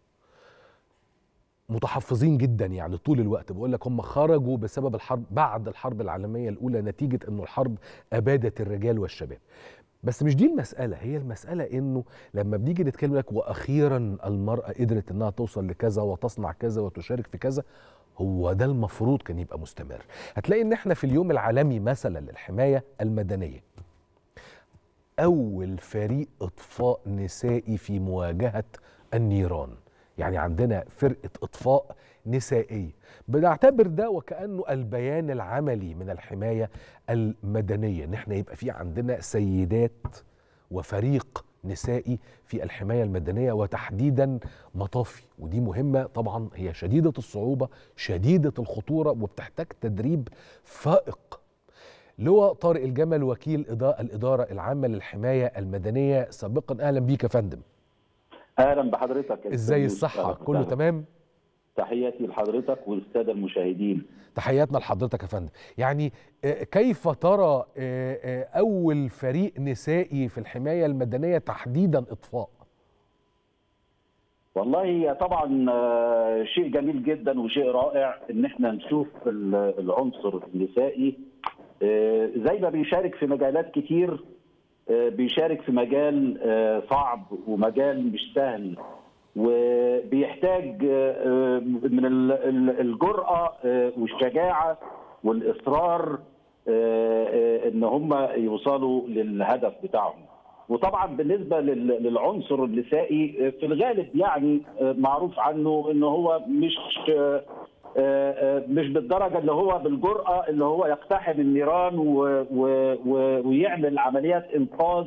متحفظين جدا يعني طول الوقت. بقول لك هم خرجوا بسبب الحرب بعد الحرب العالمية الأولى نتيجة إنه الحرب أبادت الرجال والشباب. بس مش دي المسألة هي المسألة إنه لما بنيجي نتكلم لك وأخيرا المرأة قدرت إنها توصل لكذا وتصنع كذا وتشارك في كذا هو ده المفروض كان يبقى مستمر. هتلاقي إن إحنا في اليوم العالمي مثلا للحماية المدنية أول فريق إطفاء نسائي في مواجهة النيران. يعني عندنا فرقة إطفاء نسائية. بنعتبر ده وكأنه البيان العملي من الحماية المدنية. إن إحنا يبقى في عندنا سيدات وفريق نسائي في الحماية المدنية وتحديدا مطافي. ودي مهمة طبعا هي شديدة الصعوبة شديدة الخطورة وبتحتاج تدريب فائق. لواء طارق الجمل وكيل الإدارة العامة للحماية المدنية سابقا أهلا بيك يا فندم. أهلا بحضرتك إزاي يوسف. كله. تمام؟ تحياتي لحضرتك والساده المشاهدين. تحياتنا لحضرتك يا فندم. يعني آه، كيف ترى آه، آه، أول فريق نسائي في الحماية المدنية تحديدا إطفاء؟ والله طبعا شيء جميل جدا وشيء رائع إن إحنا نشوف ال- العنصر النسائي. زي ما بيشارك في مجالات كتير بيشارك في مجال آه، صعب ومجال مش سهل وبيحتاج آه، آه، من ال- ال- الجرأة آه، والشجاعة والإصرار آه، آه، إن هم يوصلوا للهدف بتاعهم. وطبعا بالنسبة لل- للعنصر النسائي آه، في الغالب يعني آه، معروف عنه إن هو مش آه، آه، مش بالدرجة اللي هو بالجرأة اللي هو يقتحم النيران و- و- ويعمل عمليات إنقاذ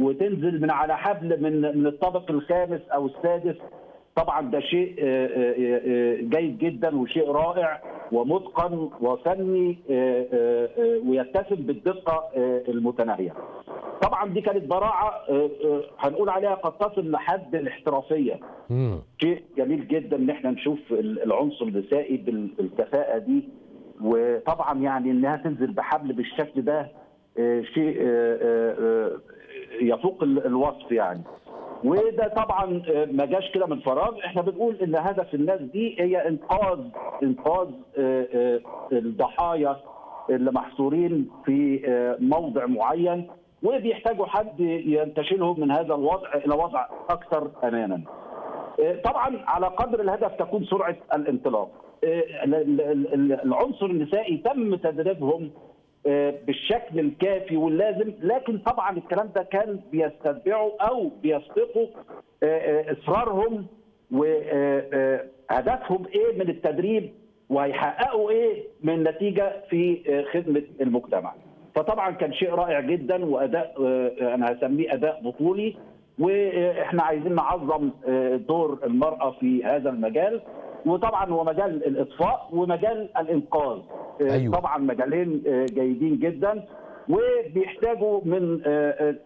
وتنزل من على حبل من من الطابق الخامس أو السادس طبعا ده شيء آه، آه، آه، جيد جدا وشيء رائع ومتقن وفني ويتسم بالدقة المتناهية. طبعا دي كانت براعة هنقول عليها قد تصل لحد الاحترافية. شيء جميل جدا إن إحنا نشوف ال- العنصر النسائي بال- بالكفاءة دي وطبعا يعني إنها تنزل بحبل بالشكل ده شيء يفوق ال- الوصف يعني وده طبعا آه، ما جاش كده من فراغ إحنا بنقول إن هدف الناس دي هي إنقاذ إنقاذ آه، آه، الضحايا اللي محصورين في موضع معين وبيحتاجوا حد ينتشلهم من هذا الوضع إلى وضع أكثر امانا. طبعا على قدر الهدف تكون سرعة الانطلاق. العنصر النسائي تم تدريبهم بالشكل الكافي واللازم. لكن طبعا الكلام ده كان بيستتبعوا أو بيسبقوا إصرارهم وهدفهم إيه من التدريب وهيحققوا إيه من نتيجة في خدمة المجتمع. فطبعا كان شيء رائع جدا وأداء أنا هسميه أداء بطولي. وإحنا عايزين نعظم دور المرأة في هذا المجال. وطبعا هو مجال الإطفاء ومجال الإنقاذ أيوة. طبعا مجالين جيدين جدا وبيحتاجوا من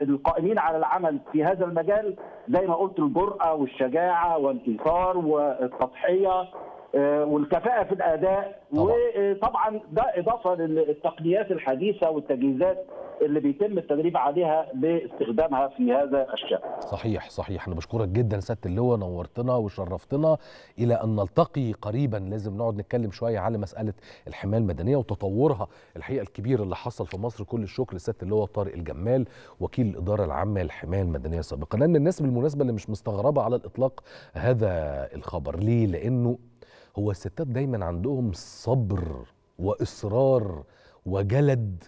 القائمين على العمل في هذا المجال زي ما قلت الجرأة والشجاعة والإيثار والتضحية والكفاءة في الأداء طبعا. وطبعا ده إضافة للتقنيات الحديثة والتجهيزات اللي بيتم التدريب عليها لاستخدامها في هذا الشأن. صحيح صحيح. أنا بشكرك جدا سيادة اللواء نورتنا وشرفتنا. إلى أن نلتقي قريبا لازم نقعد نتكلم شوية على مسألة الحماية المدنية وتطورها. الحقيقة الكبير اللي حصل في مصر كل الشكر لسيادة اللواء طارق الجمال وكيل الإدارة العامة للحماية المدنية سابقا. لأن الناس بالمناسبة اللي مش مستغربة على الإطلاق هذا الخبر. ليه؟ لأنه هو الستات دايما عندهم صبر وإصرار وجلد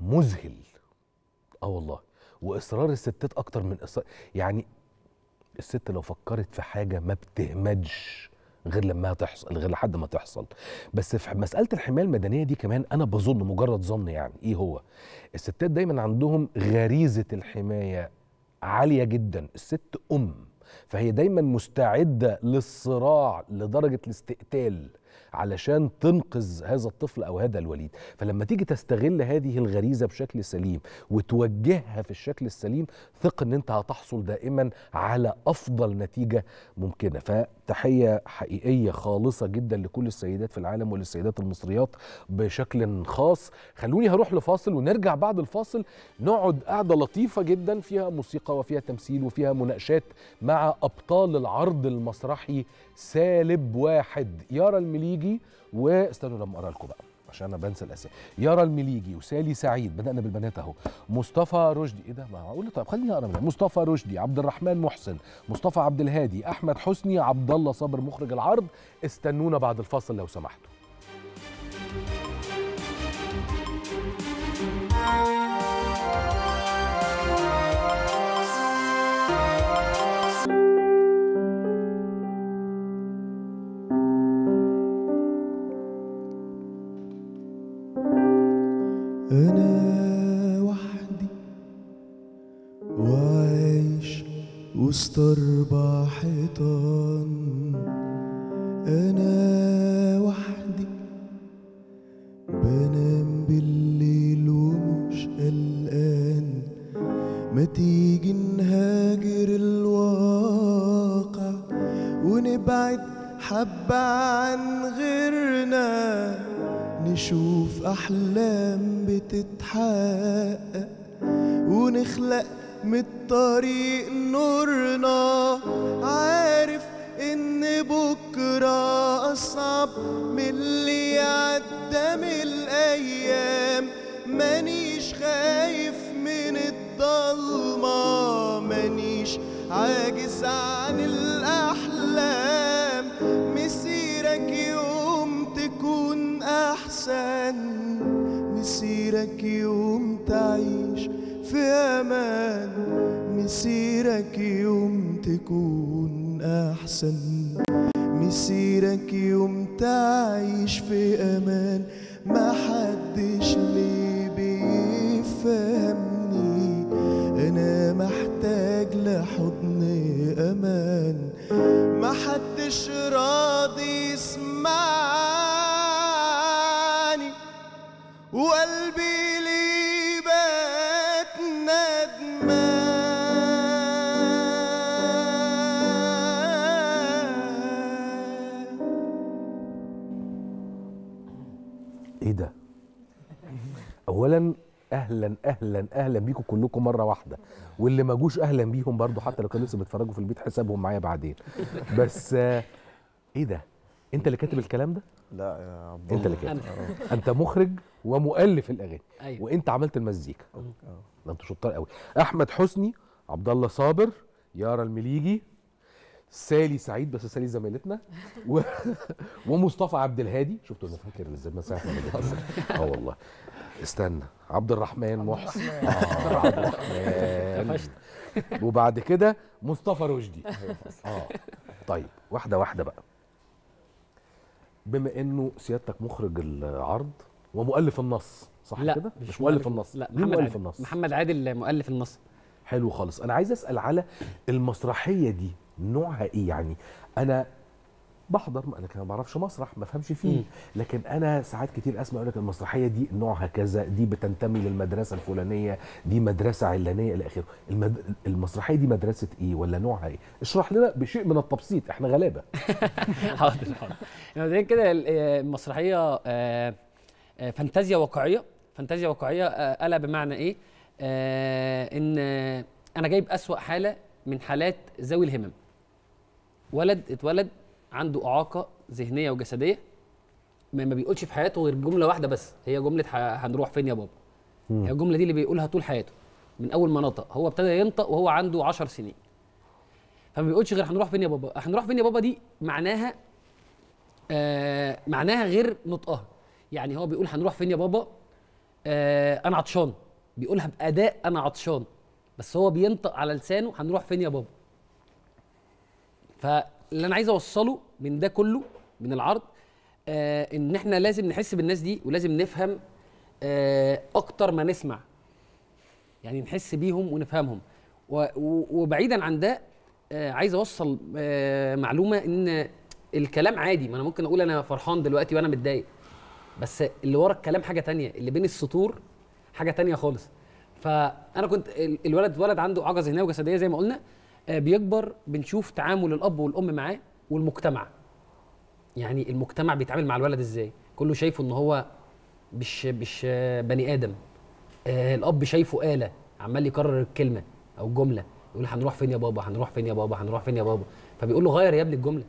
مذهل. آه والله. وإصرار الستات أكتر من إصرار. يعني الست لو فكرت في حاجة ما بتهمدش غير لما تحصل غير لحد ما تحصل. بس في مسألة الحماية المدنية دي كمان أنا بظن مجرد ظن يعني. إيه هو؟ الستات دايما عندهم غريزة الحماية عالية جدا. الست أم. فهي دايما مستعدة للصراع لدرجة الاستقتال. علشان تنقذ هذا الطفل أو هذا الوليد. فلما تيجي تستغل هذه الغريزة بشكل سليم وتوجهها في الشكل السليم ثق إن أنت هتحصل دائما على أفضل نتيجة ممكنة. فتحية حقيقية خالصة جدا لكل السيدات في العالم وللسيدات المصريات بشكل خاص. خلوني هروح لفاصل ونرجع بعد الفاصل. نقعد قعدة لطيفة جدا فيها موسيقى وفيها تمثيل وفيها مناقشات مع أبطال العرض المسرحي سالب واحد. يارا المليجي واستنوا لما أقرأ لكم بقى عشان أنا بنسى الأسامي. يارا المليجي وسالي سعيد بدأنا بالبنات أهو. مصطفى رشدي إيه ده؟ ما معقول طيب خليني أقرأ من مصطفى رشدي عبد الرحمن محسن مصطفى عبد الهادي أحمد حسني عبد الله صابر مخرج العرض. استنونا بعد الفاصل لو سمحتوا. وسط أهلا أهلا بيكم كلكم مره واحدة. واللي ما جوش أهلا بيهم برضو حتى لو كانوا لسه بيتفرجوا في البيت حسابهم معايا بعدين. بس آه، إيه ده؟ انت اللي كاتب الكلام ده؟ لا يا عبد انت اللي. كاتب. انت مخرج ومؤلف الأغاني. أيوة. وانت عملت المزيكا. ده أنتوا شطار قوي. احمد حسني عبد الله صابر يارا المليجي سالي سعيد بس سالي زميلتنا. و... *laughs* ومصطفى عبد الهادي. شفتوا أنا فاكر إزاي ما بتهزر آه والله. استنى. عبد الرحمن محسن. آه عبد الرحمن. قفشت. وبعد كده مصطفى رشدي. آه. طيب واحدة واحدة بقى. بما إنه سيادتك مخرج العرض ومؤلف النص صح لا كده؟ مش مؤلف النص. لا محمد مؤلف عادل. النص؟ محمد عادل مؤلف النص. حلو خالص. أنا عايز أسأل على المسرحية دي. نوعها إيه يعني أنا بحضر أنا كمان ما بعرفش مسرح ما فهمش فيه. لكن أنا ساعات كتير أسمع يقول لك المسرحية دي نوعها كذا دي بتنتمي للمدرسة الفلانية دي مدرسة علانية إلى آخره. المد... المسرحية دي مدرسة إيه ولا نوعها إيه اشرح لنا بشيء من التبسيط إحنا غلابة. *laughs* حاضر حاضر. مبدئيا كده ال- آه، المسرحيه آه، آه، فانتازيا واقعية. فانتازيا واقعية الا بمعنى إيه؟ إن أنا جايب أسوأ حالة من حالات ذوي الهمم. ولد اتولد عنده إعاقة ذهنية وجسدية ما ما بيقولش في حياته غير جملة واحدة بس هي جملة هنروح فين يا بابا؟ هي الجمله دي اللي بيقولها طول حياته من أول ما نطق هو ابتدى ينطق وهو عنده 10 سنين. فما بيقولش غير هنروح فين يا بابا؟ هنروح فين يا بابا دي معناها آه معناها غير نطقها. يعني هو بيقول هنروح فين يا بابا؟ آه أنا عطشان. بيقولها بأداء أنا عطشان. بس هو بينطق على لسانه هنروح فين يا بابا؟ فاللي أنا عايز أوصله من ده كله من العرض آه إن إحنا لازم نحس بالناس دي ولازم نفهم آه أكتر ما نسمع. يعني نحس بيهم ونفهمهم. وبعيدا عن ده آه عايز أوصل آه معلومة إن الكلام عادي. ما أنا ممكن أقول أنا فرحان دلوقتي وأنا متضايق. بس اللي ورا الكلام حاجة تانية. اللي بين السطور حاجة تانية خالص. فأنا كنت ال- الولد ولد عنده اعاقه ذهنيه وجسدية زي ما قلنا. بيكبر بنشوف تعامل الأب والأم معاه والمجتمع. يعني المجتمع بيتعامل مع الولد إزاي؟ كله شايفه إن هو مش مش آه، بني آدم. آه الأب شايفه آلة عمال يكرر الكلمة أو جمله يقول هنروح فين يا بابا؟ هنروح فين يا بابا؟ هنروح فين يا بابا؟ فبيقول له غير يا ابني الجملة.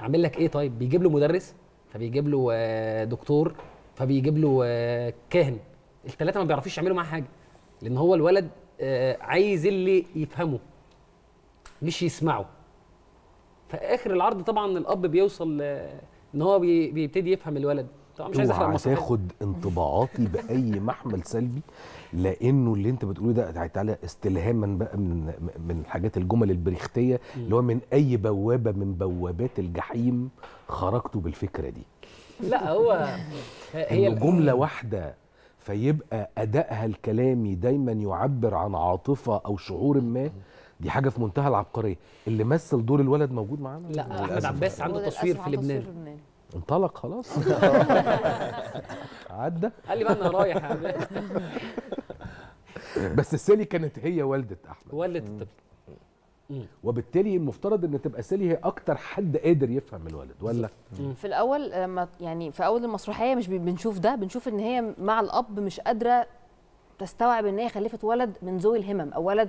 اعمل لك إيه طيب؟ بيجيب له مدرس فبيجيب له آه، دكتور فبيجيب له آه، كاهن. الثلاثه ما بيعرفوش يعملوا معاه حاجة لأن هو الولد آه، عايز اللي يفهمه. مش يسمعه في اخر العرض طبعا الأب بيوصل إن هو بي- بيبتدي يفهم الولد. طبعا مش عايز احرق تاخد انطباعاتي بأي محمل سلبي لأنه اللي أنت بتقوله ده تعالى استلهاما بقى من من الحاجات الجمل البريختية اللي هو من أي بوابة من بوابات الجحيم خرجتوا بالفكرة دي. لا هو هي جملة واحدة فيبقى أدائها الكلامي دايما يعبر عن عاطفة أو شعور ما دي حاجة في منتهى العبقرية. اللي مثل دور الولد موجود معانا؟ لا أحمد عباس عنده تصوير في لبنان. انطلق خلاص. *laughs* عدى. قال لي بقى أنا رايح. يا *laughs* عباس بس سالي كانت هي والدة أحمد. ولد الطفل وبالتالي المفترض إن تبقى سالي هي أكتر حد قادر يفهم الولد ولا؟ في الأول لما يعني في أول المسرحية مش بنشوف ده بنشوف إن هي مع الأب مش قادرة تستوعب إن هي خلفت ولد من ذوي الهمم أو ولد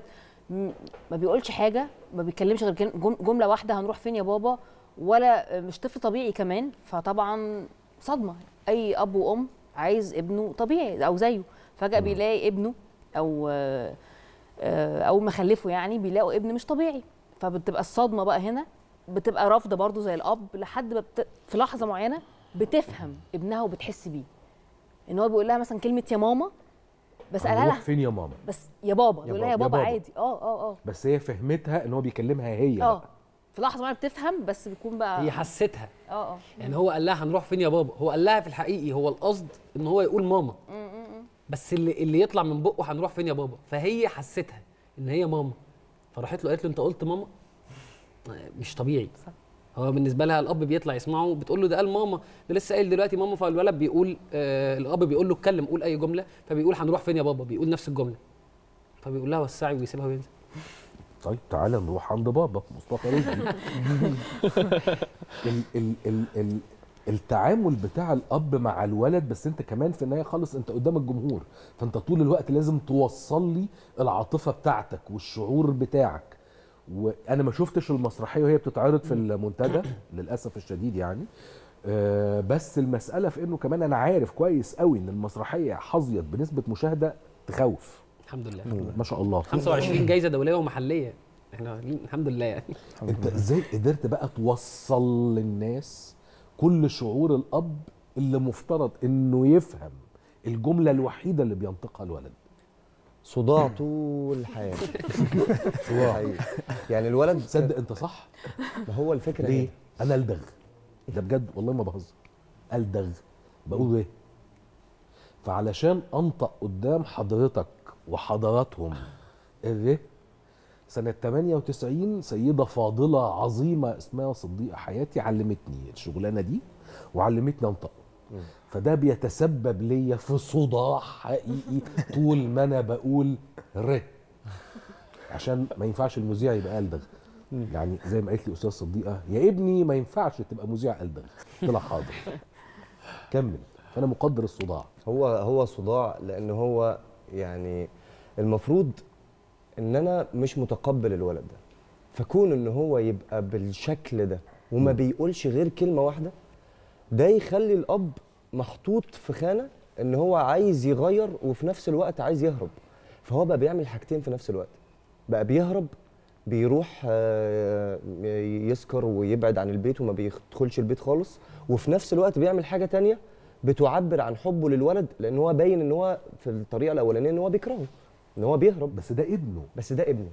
ما بيقولش حاجة ما بيتكلمش غير جملة واحدة هنروح فين يا بابا؟ ولا مش طفل طبيعي كمان فطبعا صدمة. أي أب وأم عايز ابنه طبيعي أو زيه. فجأة بيلاقي ابنه أو آه، أول ما خلفه يعني بيلاقوا ابن مش طبيعي. فبتبقى الصدمة بقى هنا بتبقى رافضه برضو زي الأب لحد ما بت... في لحظة معينة بتفهم ابنها وبتحس بيه. إن هو بيقول لها مثلا كلمة يا ماما بس قالها هنروح لها فين يا ماما؟ بس يا بابا يا بيقول لها يا بابا،. عادي. آه آه آه. بس هي فهمتها إن هو بيكلمها هي آه. في لحظة معينه بتفهم بس بيكون بقى هي حستها. آه آه. يعني هو قال لها هنروح فين يا بابا؟ هو قال لها في الحقيقي هو القصد إن هو يقول ماما. م- م- م. بس اللي اللي يطلع من بقه هنروح فين يا بابا؟ فهي حستها إن هي ماما. فراحت له قالت له أنت قلت ماما؟ مش طبيعي. هو بالنسبة لها الأب بيطلع يسمعه بتقول له ده قال ماما ده لسه قايل دلوقتي ماما فالولد بيقول آه الأب بيقول له اتكلم قول أي جملة فبيقول هنروح فين يا بابا؟ بيقول نفس الجملة. فبيقول لها وسعي ويسيبها وينزل. طيب تعالى نروح عند بابا مصطفى رشدي. *laughs* ال ال ال ال التعامل بتاع الأب مع الولد بس أنت كمان في النهاية خالص أنت قدام الجمهور فأنت طول الوقت لازم توصل لي العاطفة بتاعتك والشعور بتاعك. وأنا ما شفتش المسرحية وهي بتتعرض في المنتدى للأسف الشديد يعني. آه، بس المسألة في إنه كمان أنا عارف كويس قوي إن المسرحية حظيت بنسبة مشاهدة تخوف. الحمد لله. ما شاء الله. 25 جايزة دولية ومحلية. إحنا الحمد لله يعني. أنت إزاي قدرت بقى توصل للناس كل شعور الأب اللي مفترض إنه يفهم الجملة الوحيدة اللي بينطقها الولد؟ صداع طول الحياة. *laughs* صداع. يعني الولد تصدق انت صح؟ ما هو الفكرة ليه؟ إيه أنا ألدغ. ده بجد والله ما بهزر. ألدغ. بقول إيه؟ فعلشان أنطق قدام حضرتك وحضراتهم الره سنة 98 سيدة فاضلة عظيمة اسمها صديقة حياتي علمتني الشغلانة دي وعلمتني انطق فده بيتسبب ليا في صداع حقيقي طول ما أنا بقول ر. عشان ما ينفعش المذيع يبقى ألدغ. يعني زي ما قالت لي أستاذ صديقة يا ابني ما ينفعش تبقى مذيع ألدغ. طلع حاضر. كمل. فأنا مقدر الصداع. هو هو صداع لأن هو يعني المفروض إن أنا مش متقبل الولد ده. فكون إن هو يبقى بالشكل ده وما بيقولش غير كلمة واحدة ده يخلي الأب محطوط في خانة إن هو عايز يغير وفي نفس الوقت عايز يهرب. فهو بقى بيعمل حاجتين في نفس الوقت. بقى بيهرب بيروح آه، يسكر ويبعد عن البيت وما بيدخلش البيت خالص. وفي نفس الوقت بيعمل حاجة تانية بتعبر عن حبه للولد لأن هو باين إن هو في الطريقة الأولانية إن هو بيكرهه إن هو بيهرب. بس ده ابنه. بس ده ابنه.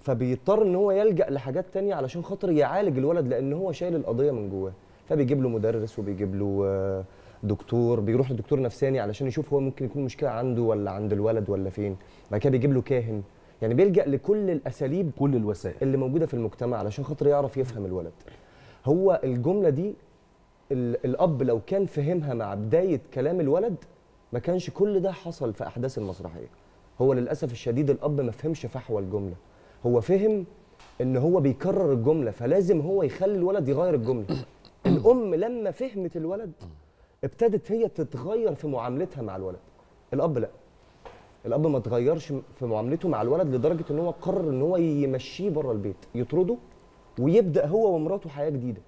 فبيضطر إن هو يلجأ لحاجات تانية علشان خاطر يعالج الولد لأن هو شايل القضية من جواه. فبيجيب له مدرس وبيجيب له آه، دكتور بيروح لدكتور نفساني علشان يشوف هو ممكن يكون مشكلة عنده ولا عند الولد ولا فين. بعد كده بيجيب له كاهن. يعني بيلجأ لكل الأساليب كل الوسائل. اللي موجودة في المجتمع علشان خاطر يعرف يفهم الولد. هو الجملة دي ال- الأب لو كان فهمها مع بداية كلام الولد ما كانش كل ده حصل في أحداث المسرحية. هو للأسف الشديد الأب ما فهمش فحوى الجملة. هو فهم إن هو بيكرر الجملة فلازم هو يخلي الولد يغير الجملة. الأم لما فهمت الولد ابتدت هي تتغير في معاملتها مع الولد. الأب لا. الأب ما اتغيرش في معاملته مع الولد لدرجة إن هو قرر إن هو يمشيه بره البيت يطرده ويبدأ هو ومراته حياة جديدة.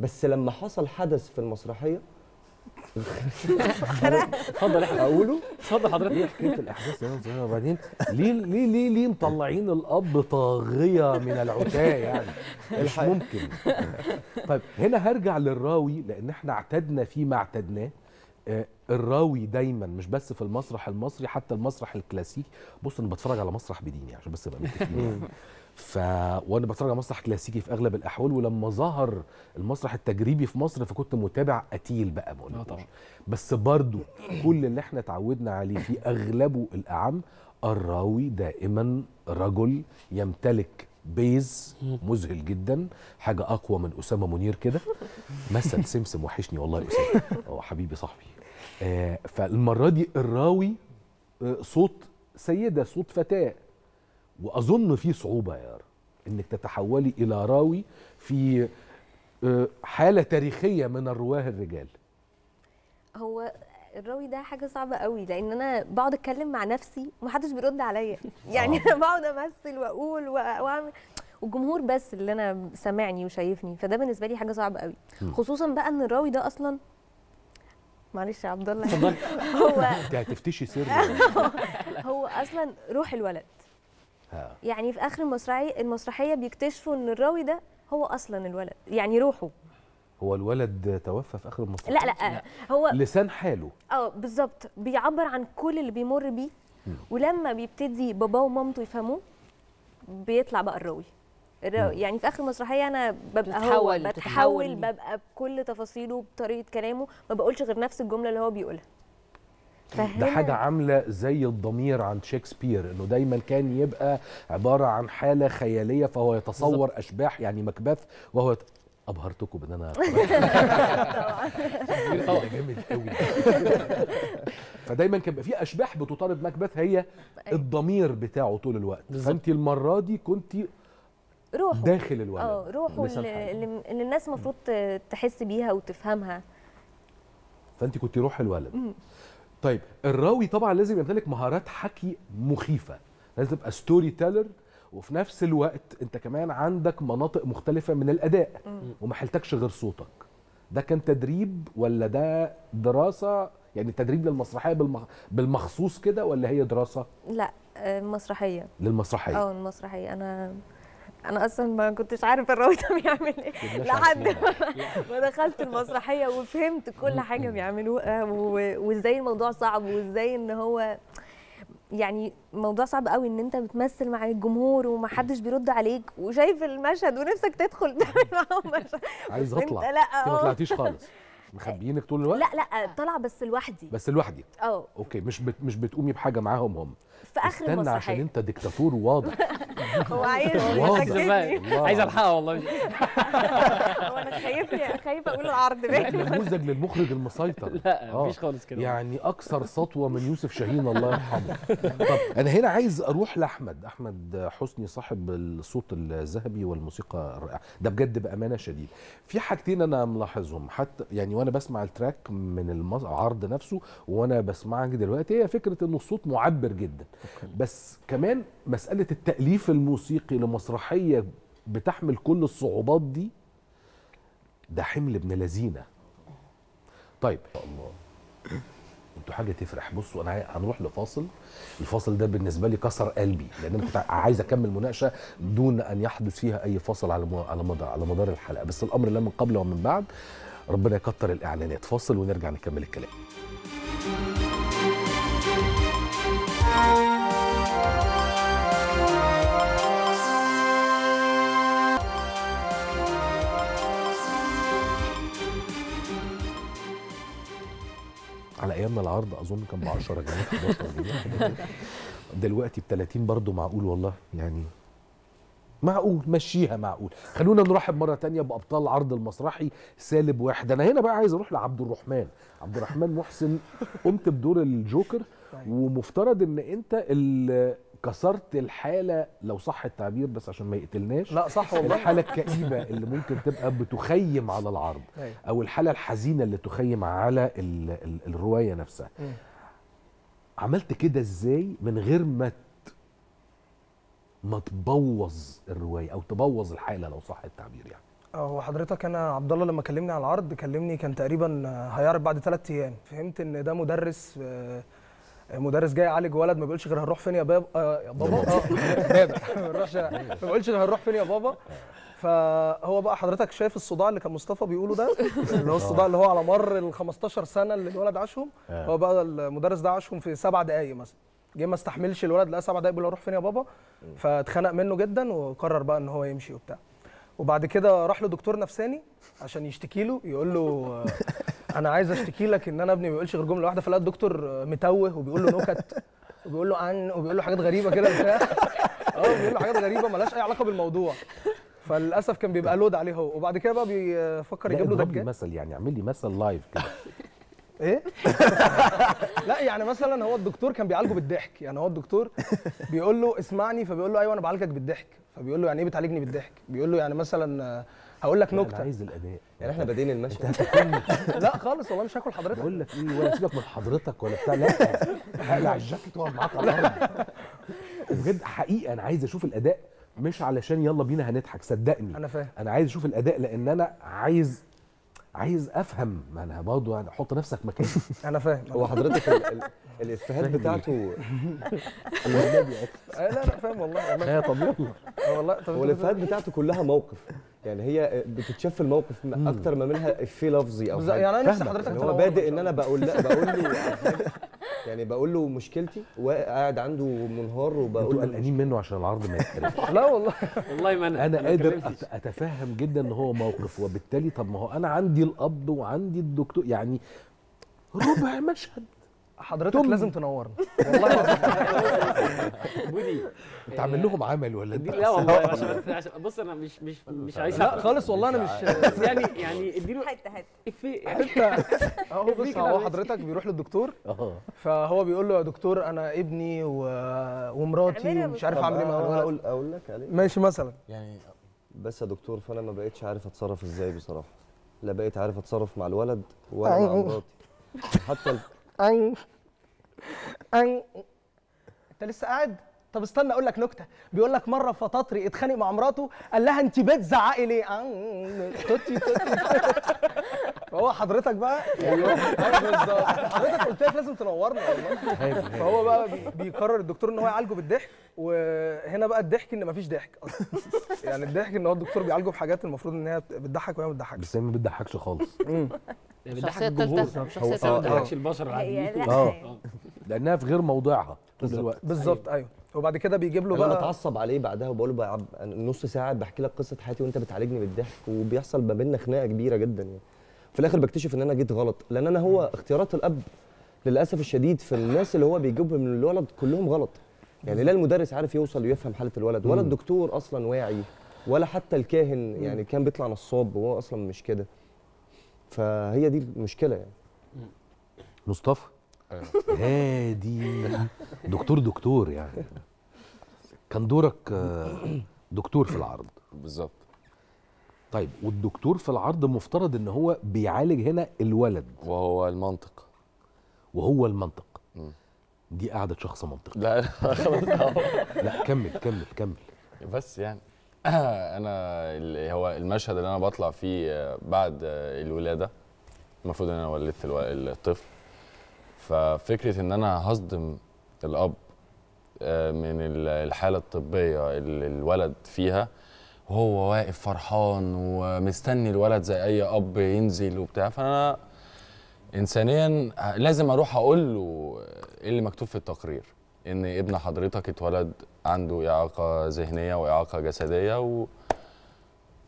بس لما حصل حدث في المسرحية اتفضل إحنا أقوله؟ اتفضل حضرتك. إيه حكاية الأحداث أنا صغيره وبعدين *laughs* ليه ليه ليه ليه مطلعين الأب طاغية من العتاة يعني؟ *laughs* مش. ممكن. طيب هنا هرجع للراوي لأن إحنا اعتدنا فيما اعتدناه. آه، الراوي دايما مش بس في المسرح المصري حتى المسرح الكلاسيكي. بص أنا بتفرج على مسرح بديني عشان بس ابقى متفقين. *laughs* ف وأنا بتفرج على مسرح كلاسيكي في أغلب الأحوال ولما ظهر المسرح التجريبي في مصر فكنت متابع قتيل بقى ما أقولكوش. بس برضو كل اللي إحنا اتعودنا عليه في أغلبه الأعم الراوي دائما رجل يمتلك بيز مذهل جدا حاجة أقوى من أسامة منير كده. مثل *laughs* سمسم وحشني والله يا أسامة. هو حبيبي صاحبي. آه فالمرة دي الراوي آه صوت سيدة صوت فتاة. وأظن في صعوبة يا يارا إنك تتحولي إلى راوي في آه، حالة تاريخية من الرواة الرجال. هو الراوي ده حاجة صعبة قوي لأن أنا بقعد أتكلم مع نفسي ومحدش بيرد عليا. *laughs* يعني أنا *laughs* بقعد أمثل وأقول وأعمل. والجمهور بس اللي أنا سامعني وشايفني فده بالنسبة لي حاجة صعبة قوي. خصوصا بقى إن الراوي ده أصلا معلش يا عبد الله. *laughs* هو أنت هتفتشي سر. هو أصلا روح الولد. ها. يعني في آخر المسرحيه المسرحية بيكتشفوا إن الراوي ده هو أصلا الولد يعني روحه. هو الولد توفى في آخر المسرح لا لا هو لسان حاله. آه بالظبط. بيعبر عن كل اللي بيمر بيه ولما بيبتدي باباه ومامته يفهموه بيطلع بقى الراوي. الراوي يعني في آخر المسرحية أنا ببقى هو بتتحول- بتحول بتتحول. ببقى بكل تفاصيله بطريقة كلامه ما بقولش غير نفس الجملة اللي هو بيقولها. ده حاجة عاملة زي الضمير عند شكسبير إنه دايما كان يبقى عبارة عن حالة خيالية فهو يتصور أشباح يعني مكبث وهو يت... أبهرتكم بان أنا *laughs* طبعا. جامد قوي فدايما كان في أشباح بتطارد مكبث هي الضمير بتاعه طول الوقت. فانت المرة دي كنت روحه. داخل الولد. آه روحه اللي. اللي الناس المفروض تحس بيها وتفهمها. فانت كنت روح الولد. طيب الراوي طبعا لازم يمتلك مهارات حكي مخيفة. لازم تبقى ستوري تيلر وفي نفس الوقت أنت كمان عندك مناطق مختلفة من الأداء. وما حلتكش غير صوتك. ده كان تدريب ولا ده دراسة؟ يعني تدريب للمسرحية بالمخ... بالمخصوص كده ولا هي دراسة؟ لا آه، مسرحية. للمسرحية. آه المسرحية. أنا أنا أصلا ما كنتش عارف الراوي ده بيعمل إيه. لحد. *laughs* ما- دخلت المسرحية وفهمت كل حاجة بيعملوها وإزاي الموضوع صعب وإزاي إن هو يعني موضوع صعب قوي إن أنت بتمثل مع الجمهور ومحدش بيرد عليك وشايف المشهد ونفسك تدخل. تعمل معاهم مشهد عايز أطلع. لأ ما. طلعتيش خالص. مخبيينك طول الوقت؟ لأ لأ طالعة بس لوحدي. بس لوحدي؟ أه. okay مش بت... مش بتقومي بحاجة معاهم هم؟ في آخر استنى عشان المسرحية. انت ديكتاتور *laughs* واضح. هو عايز عايز ألحقها والله. *laughs* هو أنا خايفني خايفة أقول العرض باين نموذج للمخرج المسيطر. لا، آه. مفيش خالص كده. يعني أكثر سطوة من يوسف شاهين الله يرحمه. طب أنا هنا عايز أروح لأحمد أحمد حسني صاحب الصوت الذهبي والموسيقى الرائعة. ده بجد بأمانة شديد. في حاجتين أنا ملاحظهم حتى يعني وأنا بسمع التراك من العرض نفسه وأنا بسمعك دلوقتي هي فكرة إن الصوت معبر جدا. بس كمان مسألة التأليف الموسيقي لمسرحية بتحمل كل الصعوبات دي ده حمل ابن لذينة. طيب الله. أنتوا حاجة تفرح. بصوا أنا هنروح لفاصل. الفاصل ده بالنسبة لي كسر قلبي لأن أنا كنت عايز أكمل مناقشة دون أن يحدث فيها أي فصل على على مدار على مدار الحلقة. بس الأمر لا من قبل ومن بعد ربنا يكتر الإعلانات. فاصل ونرجع نكمل الكلام. على ايامنا العرض أظن كان ب 10 جنيه 11 جنيه. *laughs* دلوقتي ب 30 برضه معقول والله يعني معقول مشيها معقول خلونا نرحب مرة تانية بأبطال العرض المسرحي سالب واحد أنا هنا بقى عايز أروح لعبد الرحمن عبد الرحمن محسن قمت بدور الجوكر ومفترض إن أنت اللي كسرت الحالة لو صح التعبير بس عشان ما يقتلناش لا، صح والله. الحالة الكئيبة اللي ممكن تبقى بتخيم على العرض أيوة. أو الحالة الحزينة اللي تخيم على ال ال الرواية نفسها. عملت كده إزاي من غير ما ما تبوظ الرواية أو تبوظ الحالة لو صح التعبير يعني. هو حضرتك أنا عبد الله لما كلمني على العرض كلمني كان تقريبا هيعرض بعد ثلاث أيام. فهمت إن ده مدرس آه، مدرس جاي يعالج ولد ما بيقولش غير هنروح فين يا بابا آه يا بابا؟ آه *laughs* بابا. ما بيروحش- ما بيقولش غير هنروح فين يا بابا؟ فهو بقى حضرتك شايف الصداع اللي كان مصطفى بيقوله ده؟ *laughs* اللي هو الصداع اللي هو على مر ال 15 سنة اللي الولد عاشهم؟ آه. هو بقى المدرس ده عاشهم في سبع دقائق مثلا. جه ما استحملش الولد لقى سبع دقائق بيقول أروح فين يا بابا؟ فاتخنق منه جدا وقرر بقى إن هو يمشي وبتاع. وبعد كده راح لدكتور نفساني عشان يشتكي له يقول له آه، أنا عايز أشتكي لك إن أنا ابني ما بيقولش غير جملة واحدة. فلقى الدكتور متوه وبيقول له نكت وبيقول له عن وبيقول له حاجات غريبة كده بتاع *laughs* آه بيقول له حاجات غريبة مالهاش أي علاقة بالموضوع. فللأسف كان بيبقى لود عليه هو. وبعد كده بقى بيفكر يجيب له دجال مثل يعني اعمل لي مثل لايف كده. *laughs* إيه؟ *laughs* لا يعني مثلا هو الدكتور كان بيعالجه بالضحك. يعني هو الدكتور بيقول له اسمعني فبيقول له أيوه أنا بعالجك بالضحك. فبيقول له يعني إيه بتعالجني بالضحك؟ بيقول له يعني مثلا آه، هقول لك نكتة. أنا عايز الأداء. يعني إحنا بادئين المشهد. *laughs* لا خالص والله مش هاكل حضرتك. بقول لك إيه ولا سيبك من حضرتك ولا بتاع. لا هقلع الجاكيت واقعد معاك على الأرض. بجد حقيقة أنا عايز أشوف الأداء مش علشان يلا بينا هنضحك صدقني. أنا فاهم. أنا عايز أشوف الأداء لأن أنا عايز عايز أفهم ما أنا برضه يعني حط نفسك مكاني. *laughs* أنا فاهم. هو حضرتك ال- ال- الإفيهات بتاعته. *laughs* آه، لا لا فاهم والله. والله طب يلا والله طب هو الإفيهات بتاعته كلها موقف. يعني هي بتتشاف في الموقف أكتر ما منها افيه لفظي أو حاجة. يعني أنا نفسي. حضرتك يعني هو بادئ إن أنا بقول لأ بقول له *laughs* يعني بقول له مشكلتي وقاعد عنده منهار وبقول أنتوا له قلقانين منه عشان العرض ما يتحرقش *laughs* لا والله. والله ما أنا أنا قادر أتفهم جدا إن هو موقف وبالتالي طب ما هو أنا عندي الأب وعندي الدكتور يعني ربع مشهد. حضرتك. لازم تنورنا. والله. *laughs* *laughs* بودي انت عامل لهم عمل ولا انت لا والله بص أنا مش مش مش عايز لا خالص والله أنا مش بس *laughs* يعني يعني اديله حتة. حتة يعني أهو بص هو حضرتك بيروح للدكتور. فهو بيقول له يا دكتور أنا ابني. ومراتي ومش عارف أعمل إيه أقول أقول لك عليه ماشي مثلا. يعني بس يا دكتور فأنا ما بقتش عارف أتصرف إزاي بصراحة. لا بقيت عارف أتصرف مع الولد ولا مع مراتي. حتى ال... أنت لسه قاعد؟ طب استنى أقول لك نكتة. بيقول لك مرة فطاطري اتخانق مع مراته قال لها انت بتزعقي ليه توتي توتي. فهو حضرتك بقى أيوه. بالظبط. حضرتك قلت لك لازم تنورنا والله. فهو بقى بي- بيقرر الدكتور إن هو يعالجه بالضحك وهنا بقى الضحك إن مفيش ضحك أصلا. يعني الضحك إن هو الدكتور بيعالجه بحاجات المفروض إن هي بتضحك وهي ما بتضحكش. بس هي ما بتضحكش خالص. *laughs* بتضحك شخصية الجمهور تالتة، هو- شخصية آه، ما تالتة. بتضحكش البشر العاديين آه. *laughs* لأنها في غير موضعها طول الوقت. بالظبط أيوه. وبعد كده بيجيب له أنا بقى بتعصب عليه بعدها وبقول له بقى نص ساعة بحكي لك قصة حياتي وأنت بتعالجني بالضحك. وبيحصل ما بيننا خناقة كبيرة جدا يعني. في الآخر بكتشف ان أنا جيت غلط لأن أنا هو اختيارات الاب للاسف الشديد في الناس اللي هو بيجيبهم من الولد كلهم غلط. يعني لا المدرس عارف يوصل ويفهم حالة الولد ولا. الدكتور أصلا واعي ولا حتى الكاهن يعني كان بيطلع نصاب وهو أصلا مش كده. فهي دي المشكلة يعني. مصطفى؟ هادي. دكتور دكتور يعني. كان دورك آه، دكتور في العرض. بالظبط. طيب والدكتور في العرض مفترض إن هو بيعالج هنا الولد. وهو المنطق. وهو المنطق. مم. دي قاعدة شخص منطقي لا *laughs* لا كمل كمل كمل. بس يعني *clears throat* أنا هو المشهد اللي أنا بطلع فيه بعد الولادة المفروض إن أنا ولدت الطفل. ففكرة إن أنا هصدم الأب آه، من ال- الحالة الطبية اللي الولد فيها وهو واقف فرحان ومستني الولد زي أي أب ينزل وبتاع. فأنا انسانيا لازم أروح أقول له إيه اللي مكتوب في التقرير؟ إن ابن حضرتك اتولد عنده إعاقة ذهنية وإعاقة جسدية و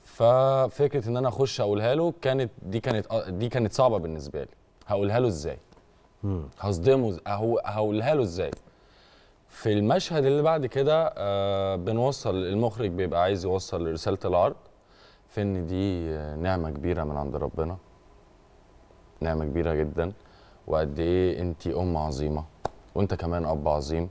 ففكره إن أنا أخش أقولها له كانت دي كانت دي كانت صعبة بالنسبة لي. هقولها له إزاي؟ هصدمه هقولها له إزاي؟ في المشهد اللي بعد كده آه بنوصل المخرج بيبقى عايز يوصل رساله العرض. في ان دي آه، نعمة كبيرة من عند ربنا. نعمة كبيرة جدا. وقد إيه انت أم عظيمة. وأنت كمان أب عظيم.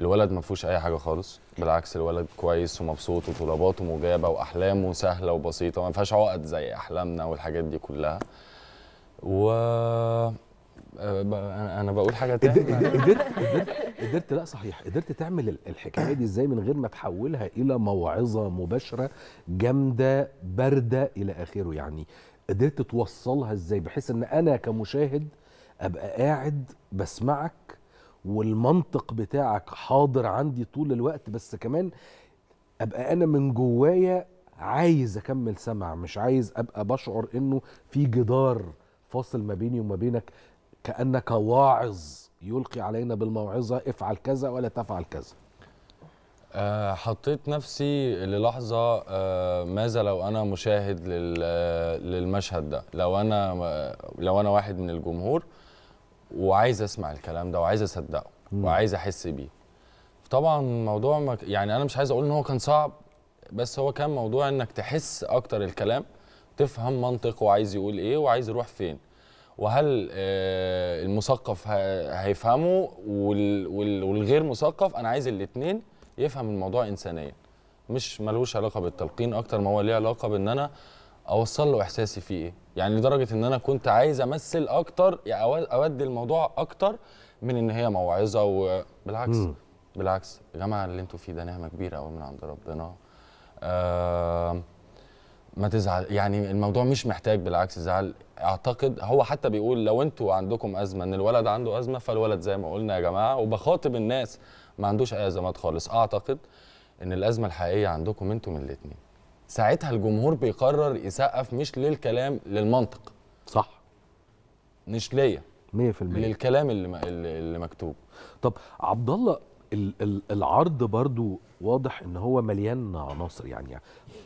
الولد ما فيهوش أي حاجة خالص. بالعكس الولد كويس ومبسوط وطلباته مجابة وأحلامه سهلة وبسيطة. ما فيهاش عقد زي أحلامنا والحاجات دي كلها. و أنا أنا بقول حاجة تانية. قدرت قدرت قدرت لا صحيح. قدرت تعمل ال- الحكاية دي إزاي من غير ما تحولها إلى موعظة مباشرة جامدة باردة إلى آخره؟ يعني قدرت توصلها إزاي؟ بحيث إن أنا كمشاهد أبقى قاعد بسمعك والمنطق بتاعك حاضر عندي طول الوقت بس كمان أبقى أنا من جوايا عايز أكمل سمع مش عايز أبقى بشعر إنه في جدار فاصل ما بيني وما بينك. كأنك واعظ يلقي علينا بالموعظة افعل كذا ولا تفعل كذا. آه، حطيت نفسي للحظة آه، ماذا لو أنا مشاهد آه، للمشهد ده؟ لو أنا لو أنا واحد من الجمهور وعايز أسمع الكلام ده وعايز أصدقه. وعايز أحس بيه. طبعا موضوع ما يعني أنا مش عايز أقول إن هو كان صعب بس هو كان موضوع إنك تحس أكتر الكلام تفهم منطقه وعايز يقول إيه وعايز يروح فين. وهل آه، المثقف هيفهمه وال- وال- والغير مثقف أنا عايز الاثنين يفهم الموضوع انسانيا. مش ملوش علاقة بالتلقين أكتر ما هو ليه علاقة بإن أنا أوصل له إحساسي فيه إيه. يعني لدرجة إن أنا كنت عايز أمثل أكتر يعني أودي الموضوع أكتر من إن هي موعظة وبالعكس. بالعكس. يا جماعة اللي أنتوا فيه ده نعمة كبيرة قوي من عند ربنا. آه ما تزعل. يعني الموضوع مش محتاج بالعكس زعل. أعتقد هو حتى بيقول لو أنتوا عندكم أزمة إن الولد عنده أزمة فالولد زي ما قلنا يا جماعة وبخاطب الناس ما عندوش أي أزمات خالص. أعتقد إن الأزمة الحقيقية عندكم أنتوا من الاثنين ساعتها الجمهور بيقرر يسقف مش للكلام للمنطق. صح. مش ليا. 100% للكلام اللي اللي مكتوب. طب عبد الله ال- ال- العرض برضو واضح إن هو مليان عناصر يعني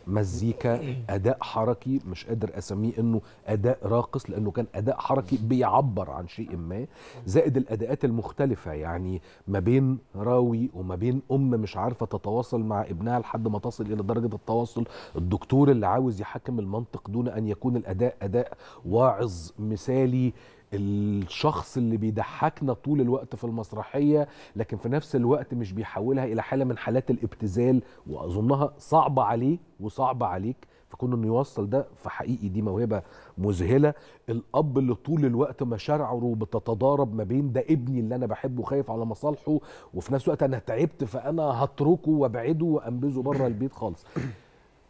مزيكا أداء حركي مش قادر أسميه إنه أداء راقص لأنه كان أداء حركي بيعبر عن شيء ما. زائد الأداءات المختلفة يعني ما بين راوي وما بين أم مش عارفة تتواصل مع ابنها لحد ما تصل إلى درجة التواصل. الدكتور اللي عاوز يحكم المنطق دون أن يكون الأداء أداء واعظ مثالي الشخص اللي بيضحكنا طول الوقت في المسرحية لكن في نفس الوقت مش بيحولها إلى حالة من حالات الابتذال وأظنها صعبة عليه وصعبة عليك فكون إنه يوصل ده فحقيقي دي موهبة مذهلة. الأب اللي طول الوقت مشاعره بتتضارب ما بين ده ابني اللي أنا بحبه وخايف على مصالحه وفي نفس الوقت أنا تعبت فأنا هتركه وأبعده وأنبذه بره البيت خالص.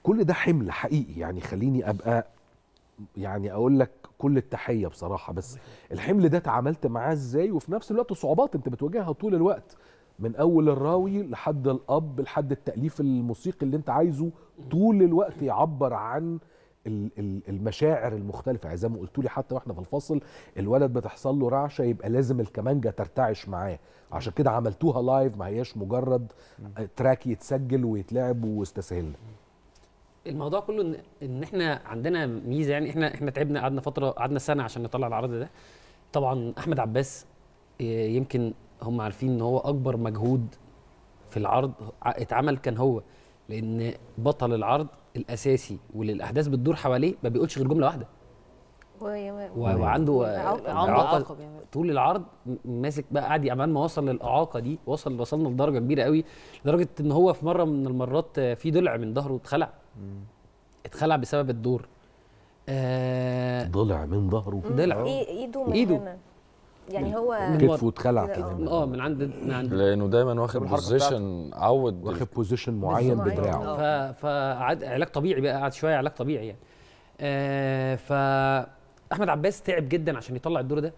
كل ده حمل حقيقي يعني خليني أبقى يعني أقول لك كل التحية بصراحة بس الحمل ده اتعاملت معاه إزاي؟ وفي نفس الوقت صعوبات أنت بتواجهها طول الوقت من أول الراوي لحد الأب لحد التأليف الموسيقي اللي أنت عايزه طول الوقت يعبر عن ال- ال- المشاعر المختلفة. يعني زي ما قلت لي حتى وإحنا في الفصل الولد بتحصل له رعشة يبقى لازم الكمانجة ترتعش معاه. عشان كده عملتوها لايف ما هياش مجرد تراك يتسجل ويتلعب واستسهلنا الموضوع كله ان إن إحنا عندنا ميزة يعني إحنا إحنا تعبنا قعدنا فترة قعدنا سنة عشان نطلع العرض ده. طبعا أحمد عباس إيه، يمكن هم عارفين إن هو أكبر مجهود في العرض اتعمل كان هو لأن بطل العرض الأساسي واللي الاحداث بتدور حواليه ما بيقولش غير جملة واحدة. وعنده إعاقة بيعمل. طول العرض ماسك بقى قاعد عمال ما وصل للإعاقة دي وصل وصلنا لدرجة كبيرة قوي لدرجة إن هو في مرة من المرات آه، في ضلع من ظهره اتخلع. اتخلع بسبب الدور. آه ضلع من ظهره. ضلع. إيده من إيده. هنا. يعني هو كتفه اتخلع كده، كمان آه من عند من عند لأنه دايما واخد position عود واخد position معين بدراعه. ف فعاد علاج طبيعي بقى قعد شوية علاج طبيعي يعني. آه ف أحمد عباس تعب جدا عشان يطلع الدور ده.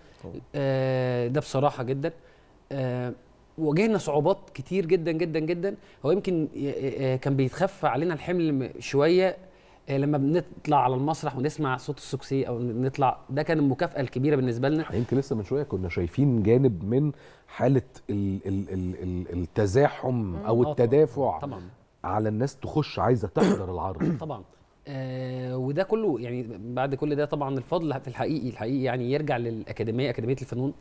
آه ده بصراحة جدا. آه واجهنا صعوبات كتير جدا جدا جدا. هو يمكن آه، كان بيتخفى علينا الحمل شوية آه، لما بنطلع على المسرح ونسمع صوت السوكسي أو نطلع. ده كان المكافاه الكبيره بالنسبة لنا. يمكن لسه من شوية كنا شايفين جانب من حالة ال ال ال ال التزاحم آه أو طبعاً، التدافع طبعا. على الناس تخش عايزة تحضر العرض. *coughs* طبعا. آه وده كله يعني بعد كل ده طبعا الفضل في الحقيقي الحقيقي يعني يرجع للأكاديمية أكاديمية الفنون. آه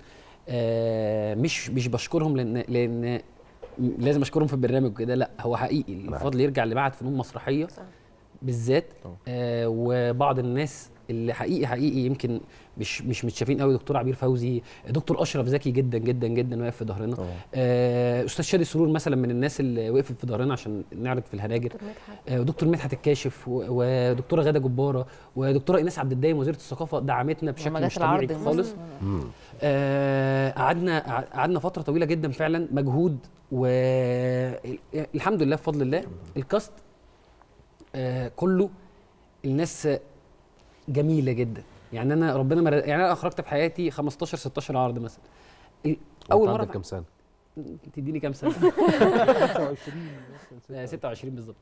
مش مش بشكرهم لأن لأن لازم أشكرهم في البرنامج وكده. لا هو حقيقي الفضل يرجع لمعهد فنون مسرحية بالذات آه وبعض الناس اللي حقيقي حقيقي يمكن مش مش متشافين قوي دكتور عبير فوزي دكتور أشرف زكي جدا جدا جدا واقف في ظهرنا. آه أستاذ شادي سرور مثلا من الناس اللي وقفت في ظهرنا عشان نعرض في الهناجر. آه، ودكتور مدحت الكاشف و- ودكتورة غادة جبارة ودكتورة ايناس عبد الدايم وزيرة الثقافة دعمتنا بشكل مش طبيعي خالص. آه، قعدنا قعدنا فترة طويلة جدا فعلا مجهود والحمد لله بفضل الله الكاست آه، كله الناس جميلة جدا. يعني أنا ربنا مر... يعني أنا أخرجت في حياتي 15 16 عرض مثلا. أول مرة عندك كام سنة؟ تديني كام سنة؟ 25 لا 26 بالظبط.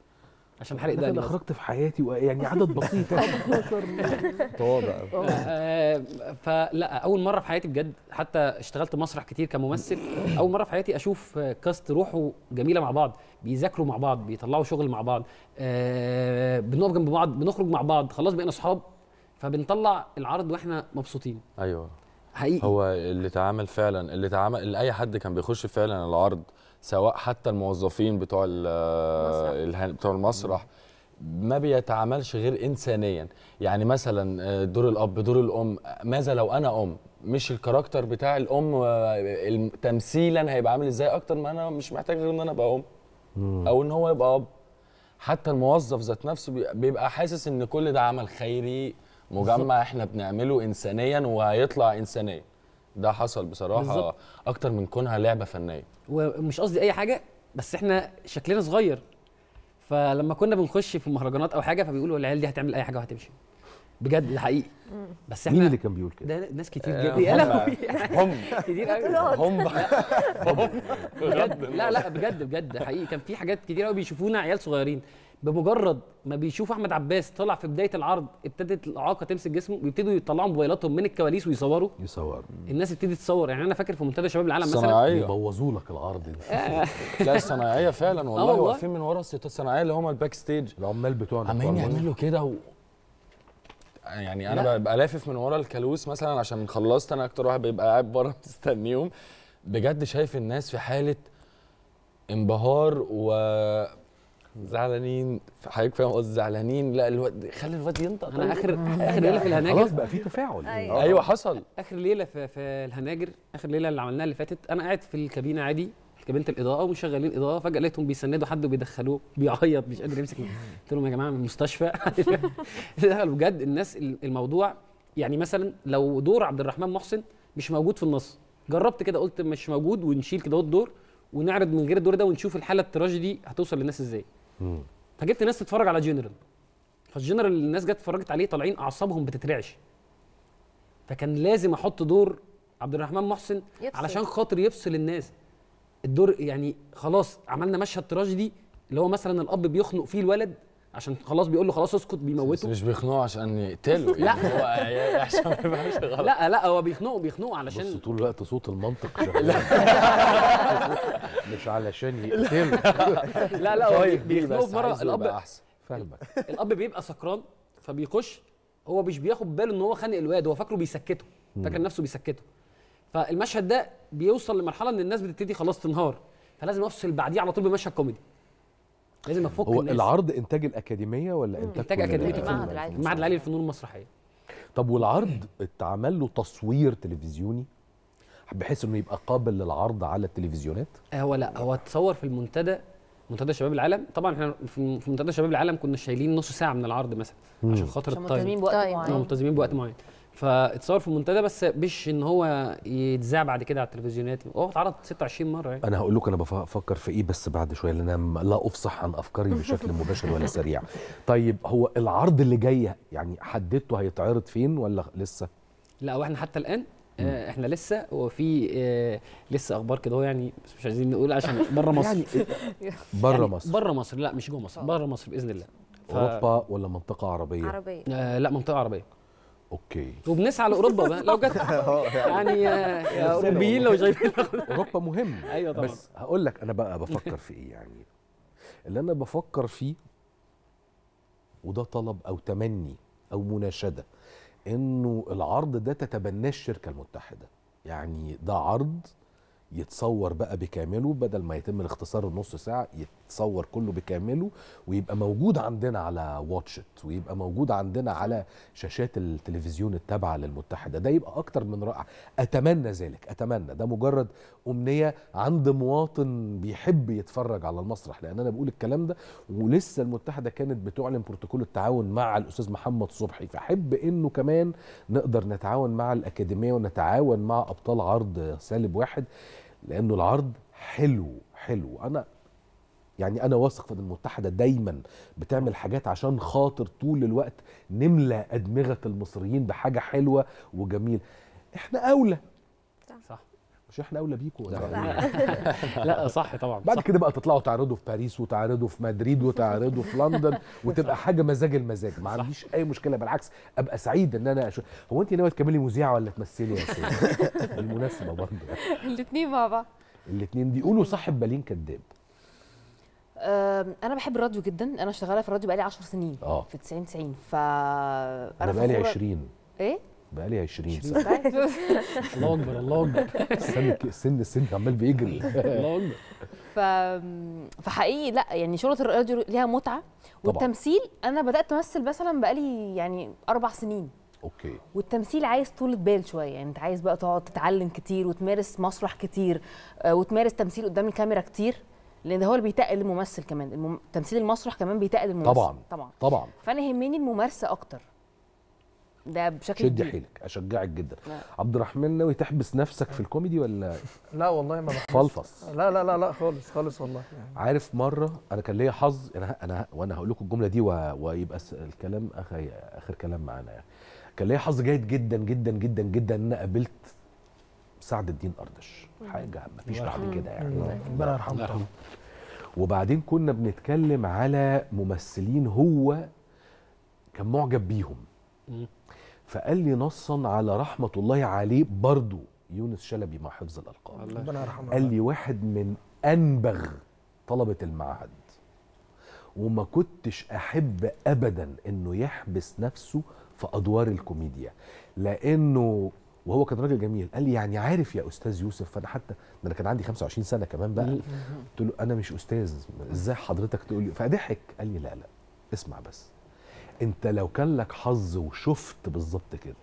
عشان حرق أنا كده بس. أخرجت في حياتي يعني عدد بسيط. *laughs* تواضع *laughs* آه، فلا أول مرة في حياتي بجد حتى اشتغلت مسرح كتير كممثل أول مرة في حياتي أشوف كاست روحه جميلة مع بعض بيذاكروا مع بعض بيطلعوا شغل مع بعض آه، بنقف جنب بعض بنخرج مع بعض خلاص بقينا أصحاب فبنطلع العرض وإحنا مبسوطين. أيوه. حقيقي. هو اللي اتعمل فعلا اللي اتعمل اللي أي حد كان بيخش فعلا العرض سواء حتى الموظفين بتوع ال- الهن- بتوع المسرح ما بيتعاملش غير انسانيا. يعني مثلا آه، دور الأب دور الأم ماذا لو أنا أم؟ مش ال character بتاع الأم آه، تمثيلا هيبقى عامل إزاي؟ أكتر ما أنا مش محتاج غير إن أنا أبقى أم. أو إن هو يبقى أب. حتى الموظف ذات نفسه بي- بيبقى حاسس إن كل ده عمل خيري مجمع إحنا بنعمله انسانيا وهيطلع انسانيا. ده حصل بصراحة بالظبط. أكتر من كونها لعبة فنية. ومش قصدي أي حاجة بس إحنا شكلنا صغير. فلما كنا بنخش في مهرجانات أو حاجة فبيقولوا العيال دي هتعمل أي حاجة وهتمشي. بجد ده حقيقي. بس إحنا مين اللي كان بيقول كده؟ ده ناس كتير آه، جدا. يا هم- لهوي. هم. كتير قوي هم. *laughs* هم. بجد. لا لا بجد بجد حقيقي. كان في حاجات كتير قوي بيشوفونا عيال صغيرين. بمجرد ما بيشوفوا أحمد عباس طلع في بداية العرض ابتدت الاعاقه تمسك جسمه بيبتدوا يطلعوا موبايلاتهم من الكواليس ويصوروا. يصور. الناس ابتدت تصور. يعني أنا فاكر في منتدى شباب العالم مثلا. صناعية. بيبوظوا لك العرض دي. *laughs* لا الصناعيه فعلا والله والله. واقفين من ورا الستات. الصناعيه اللي هم ال backstage العمال بتوعنا عمالين. يعملوا كده و... يعني أنا لا. ببقى لافف من ورا الكالوس مثلا عشان خلصت. أنا أكتر واحد بيبقى قاعد بره *laughs* مستنيهم. بجد شايف الناس في حالة انبهار و زعلانين حضرتك فاهم قصدي زعلانين. لا الواد خلي الواد ينطق. أنا اخر *laughs* آخر ليلة في الهناجر. خلاص بقى في تفاعل. أيوة. أيوه حصل. آخر ليلة في, في الهناجر آخر ليلة اللي عملناها اللي فاتت أنا قاعد في الكابينة عادي في كابينة الإضاءة ومشغلين اضاءه فجأة لقيتهم بيسندوا حد وبيدخلوه بيعيط مش قادر يمسك. قلت لهم يا جماعة من المستشفى. *laughs* دخلوا بجد الناس الموضوع يعني مثلا لو دور عبد الرحمن محسن مش موجود في النص. جربت كده قلت مش موجود ونشيل كده الدور ونعرض من غير الدور ده ونشوف الحالة التراجيدي هتوصل للناس إزاي. فجبت ناس تتفرج على general. فال general اللي الناس جت اتفرجت عليه طالعين اعصابهم بتترعش. فكان لازم أحط دور عبد الرحمن محسن يفصل. علشان خاطر يفصل الناس. الدور يعني خلاص عملنا مشهد تراجيدي اللي هو مثلا الأب بيخنق فيه الولد عشان خلاص بيقول له خلاص اسكت بيموته. مش بيخنقوا عشان يقتلوا *laughs* لا. يعني هو عشان ما يبقاش غلط. لا لا هو بيخنقه بيخنقه علشان بص طول الوقت صوت المنطق *laughs* مش علشان يقتل *laughs* لا لا هو طيب، بيخنقه في مرة الأب. فاهمك. الأب بيبقى سكران فبيخش هو مش بياخد باله إن هو خانق الواد هو فاكره بيسكته فاكر نفسه بيسكته. فالمشهد ده بيوصل لمرحلة إن الناس بتبتدي خلاص تنهار فلازم أفصل بعديه على طول بمشهد كوميدي. لازم أفك هو الناس. العرض إنتاج الأكاديمية ولا إنتاج إنتاج أكاديمية ال- الفنون. المعهد العالي للفنون المسرحية. طب والعرض اتعمل له تصوير تلفزيوني بحيث إنه يبقى قابل للعرض على التلفزيونات؟ هو لا هو اتصور في المنتدى منتدى شباب العالم. طبعا إحنا في منتدى شباب العالم كنا شايلين نص ساعة من العرض مثلا. عشان خاطر التايم ملتزمين بوقت طيب. معين. ملتزمين بوقت معين. فاتصور في المنتدى بس مش إن هو يتذاع بعد كده على التلفزيونات. هو اتعرض 26 مرة يعني. أنا هقول لكم أنا بفكر في إيه بس بعد شوية لأن أنا لا أفصح عن أفكاري بشكل مباشر ولا سريع. *laughs* طيب هو العرض اللي جاي يعني حددته هيتعرض فين ولا لسه؟ لا وإحنا حتى الآن آه إحنا لسه وفي آه لسه أخبار كده هو يعني بس مش عايزين نقول عشان بره مصر. يعني *laughs* بره مصر. بره مصر لا مش جوه مصر بره مصر بإذن الله. ف... أوروبا ولا منطقة عربية؟ عربية. آه لا منطقة عربية. أوكي. وبنسعى لأوروبا بقى. لو جت *laughs* يعني آه يا أوروبيين لو شايفين أوروبا مهم. أيوه طبعا. بس هقول لك أنا بقى بفكر في إيه يعني. اللي أنا بفكر فيه وده طلب أو تمني أو مناشدة إنه العرض ده تتبناه الشركة المتحدة. يعني ده عرض يتصور بقى بكامله بدل ما يتم الاختصار النص ساعة يتصور كله بكامله ويبقى موجود عندنا على واتشت ويبقى موجود عندنا على شاشات التلفزيون التابعة للمتحدة. ده يبقى أكتر من رائع. أتمنى ذلك أتمنى. ده مجرد أمنية عند مواطن بيحب يتفرج على المسرح لأن أنا بقول الكلام ده ولسه المتحدة كانت بتعلن بروتوكول التعاون مع الأستاذ محمد صبحي. فاحب إنه كمان نقدر نتعاون مع الأكاديمية ونتعاون مع أبطال عرض سالب واحد لأنه العرض حلو حلو. أنا يعني أنا واثق في إن المتحدة دايما بتعمل حاجات عشان خاطر طول الوقت نملى أدمغة المصريين بحاجة حلوة وجميلة. إحنا أولى. صح. مش إحنا أولى بيكم ولا صح. إيه؟ *laughs* لا صح طبعا. بعد صح. كده بقى تطلعوا تعرضوا في باريس وتعرضوا في مدريد وتعرضوا في لندن *laughs* وتبقى حاجة مزاج المزاج. ما عنديش أي مشكلة بالعكس أبقى سعيد إن أنا أشوف. هو انت ناوية تكملي مذيعة ولا تمثلي يا سيدي بالمناسبه *laughs* برضه. الاثنين مع بعض. الاثنين بيقولوا صاحب بالين كداب. آم، أنا بحب الراديو جدا. أنا شغالة في الراديو بقالي 10 سنين آه. في 90 90 ف أنا بقالي فخورة- 20 إيه؟ بقالي 20 سنة. *laughs* الله أكبر الله أكبر. السن السن السن عمال بيجري. *laughs* الله أكبر. ف فحقيقي لا يعني شغلة الراديو ليها متعة. والتمثيل أنا بدأت أمثل مثلا بقالي يعني أربع سنين. أوكي. والتمثيل عايز طولة بال شوية. يعني أنت عايز بقى تقعد تتعلم كتير وتمارس مسرح كتير آه، وتمارس تمثيل قدام الكاميرا كتير. لأن ده هو اللي بيتقل الممثل كمان. المم... تمثيل المسرح كمان بيتقل الممثل. طبعا طبعا. طبعا. فأنا يهمني الممارسة أكتر. ده بشكل شدي كبير. حيلك أشجعك جدا. لا. عبد الرحمن ناوي تحبس نفسك في الكوميدي ولا؟ لا والله ما بحبش. فلفص. لا لا لا لا خالص خالص والله. يعني عارف مرة أنا كان ليا حظ أنا أنا وأنا هقول لكم الجملة دي و... ويبقى الكلام آخر آخر كلام معانا يعني. كان ليا حظ جيد جدا جدا جدا جدا إن أنا قابلت سعد الدين أردش. حاجة مفيش بعد كده يعني. ربنا يرحمه. وبعدين كنا بنتكلم على ممثلين هو كان معجب بيهم. فقال لي نصا على رحمة الله عليه برضو يونس شلبي مع حفظ الألقاب. ربنا يرحمه. قال لي واحد من أنبغ طلبة المعهد. وما كنتش أحب ابدا إنه يحبس نفسه في أدوار الكوميديا لأنه وهو كان راجل جميل. قال لي يعني عارف يا أستاذ يوسف فأنا حتى ده أنا كان عندي 25 سنة كمان بقى. قلت له أنا مش أستاذ إزاي حضرتك تقول لي؟ فضحك. قال لي لا لا. اسمع بس. أنت لو كان لك حظ وشفت بالظبط كده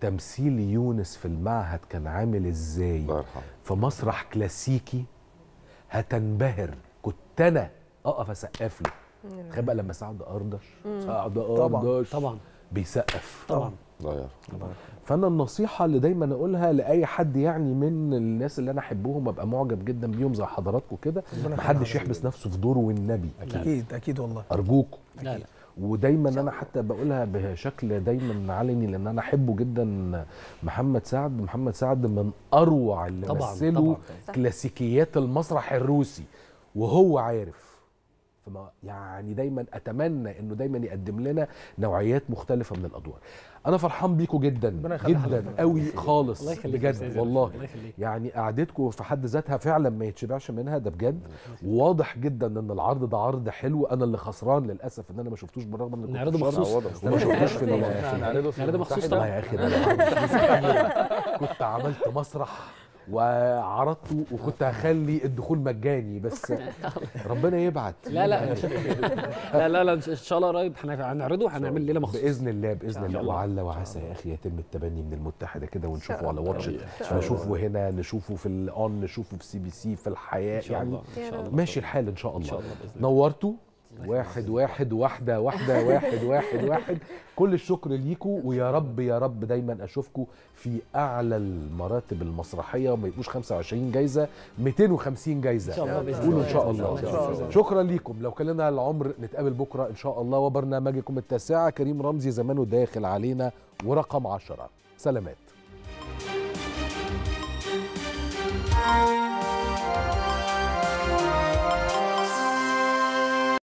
تمثيل يونس في المعهد كان عامل إزاي؟ في مسرح كلاسيكي هتنبهر. كنت أنا أقف أسقف له. تخيل بقى لما سعد اردش. سعد طبعاً، اردش طبعا. بيسقف. طبعا. فأنا النصيحة اللي دايما أقولها لأي حد يعني من الناس اللي أنا أحبهم وأبقى معجب جدا بيهم زي حضراتكم كده محدش. يحبس نفسه في دوره والنبي أكيد أكيد. والله. أرجوكم. لا لا. ودايما أنا حتى بقولها بشكل دايما علني لأن أنا أحبه جدا محمد سعد. محمد سعد من أروع اللي طبعاً، مثلوا طبعاً. كلاسيكيات المسرح الروسي وهو عارف فما يعني دايما أتمنى إنه دايما يقدم لنا نوعيات مختلفة من الأدوار أنا فرحان بيكم جدا جدا. قوي خالص الله يخليك بجد. والله الله يخليك. يعني قعدتكم في حد ذاتها فعلا ما يتشبعش منها ده بجد وواضح جدا إن العرض ده عرض حلو أنا اللي خسران للأسف إن أنا ما شفتوش بالرغم ان كنت نعرضه مخصوص. وما شفتوش في نعرضه مخصوص. طبعاً. يا أخي كنت عملت مسرح وعرضته وكنت هخلي الدخول مجاني بس ربنا يبعت لا لا لا لا لا ان شاء الله قريب هن- هنعرضه وهنعمل ليله مخصوص باذن الله باذن الله. وعلى وعسى يا أخي يتم التبني من المتحده كده ونشوفه على. واتش. نشوفه هنا نشوفه في ال ON نشوفه في CBC في الحياة يعني. ماشي الحال ان شاء الله, إن شاء الله بإذن الله. نورتوا واحد واحد واحدة واحدة واحد واحد واحد. كل الشكر ليكوا ويا رب يا رب دايما اشوفكم في أعلى المراتب المسرحية وما يبقوش 25 جايزة 250 جايزة. إن شاء الله قولوا. إن شاء إن شاء الله. شكرا ليكم. لو كان لنا العمر نتقابل بكرة إن شاء الله وبرنامجكم التاسعه كريم رمزي زمانه داخل علينا ورقم عشرة. سلامات.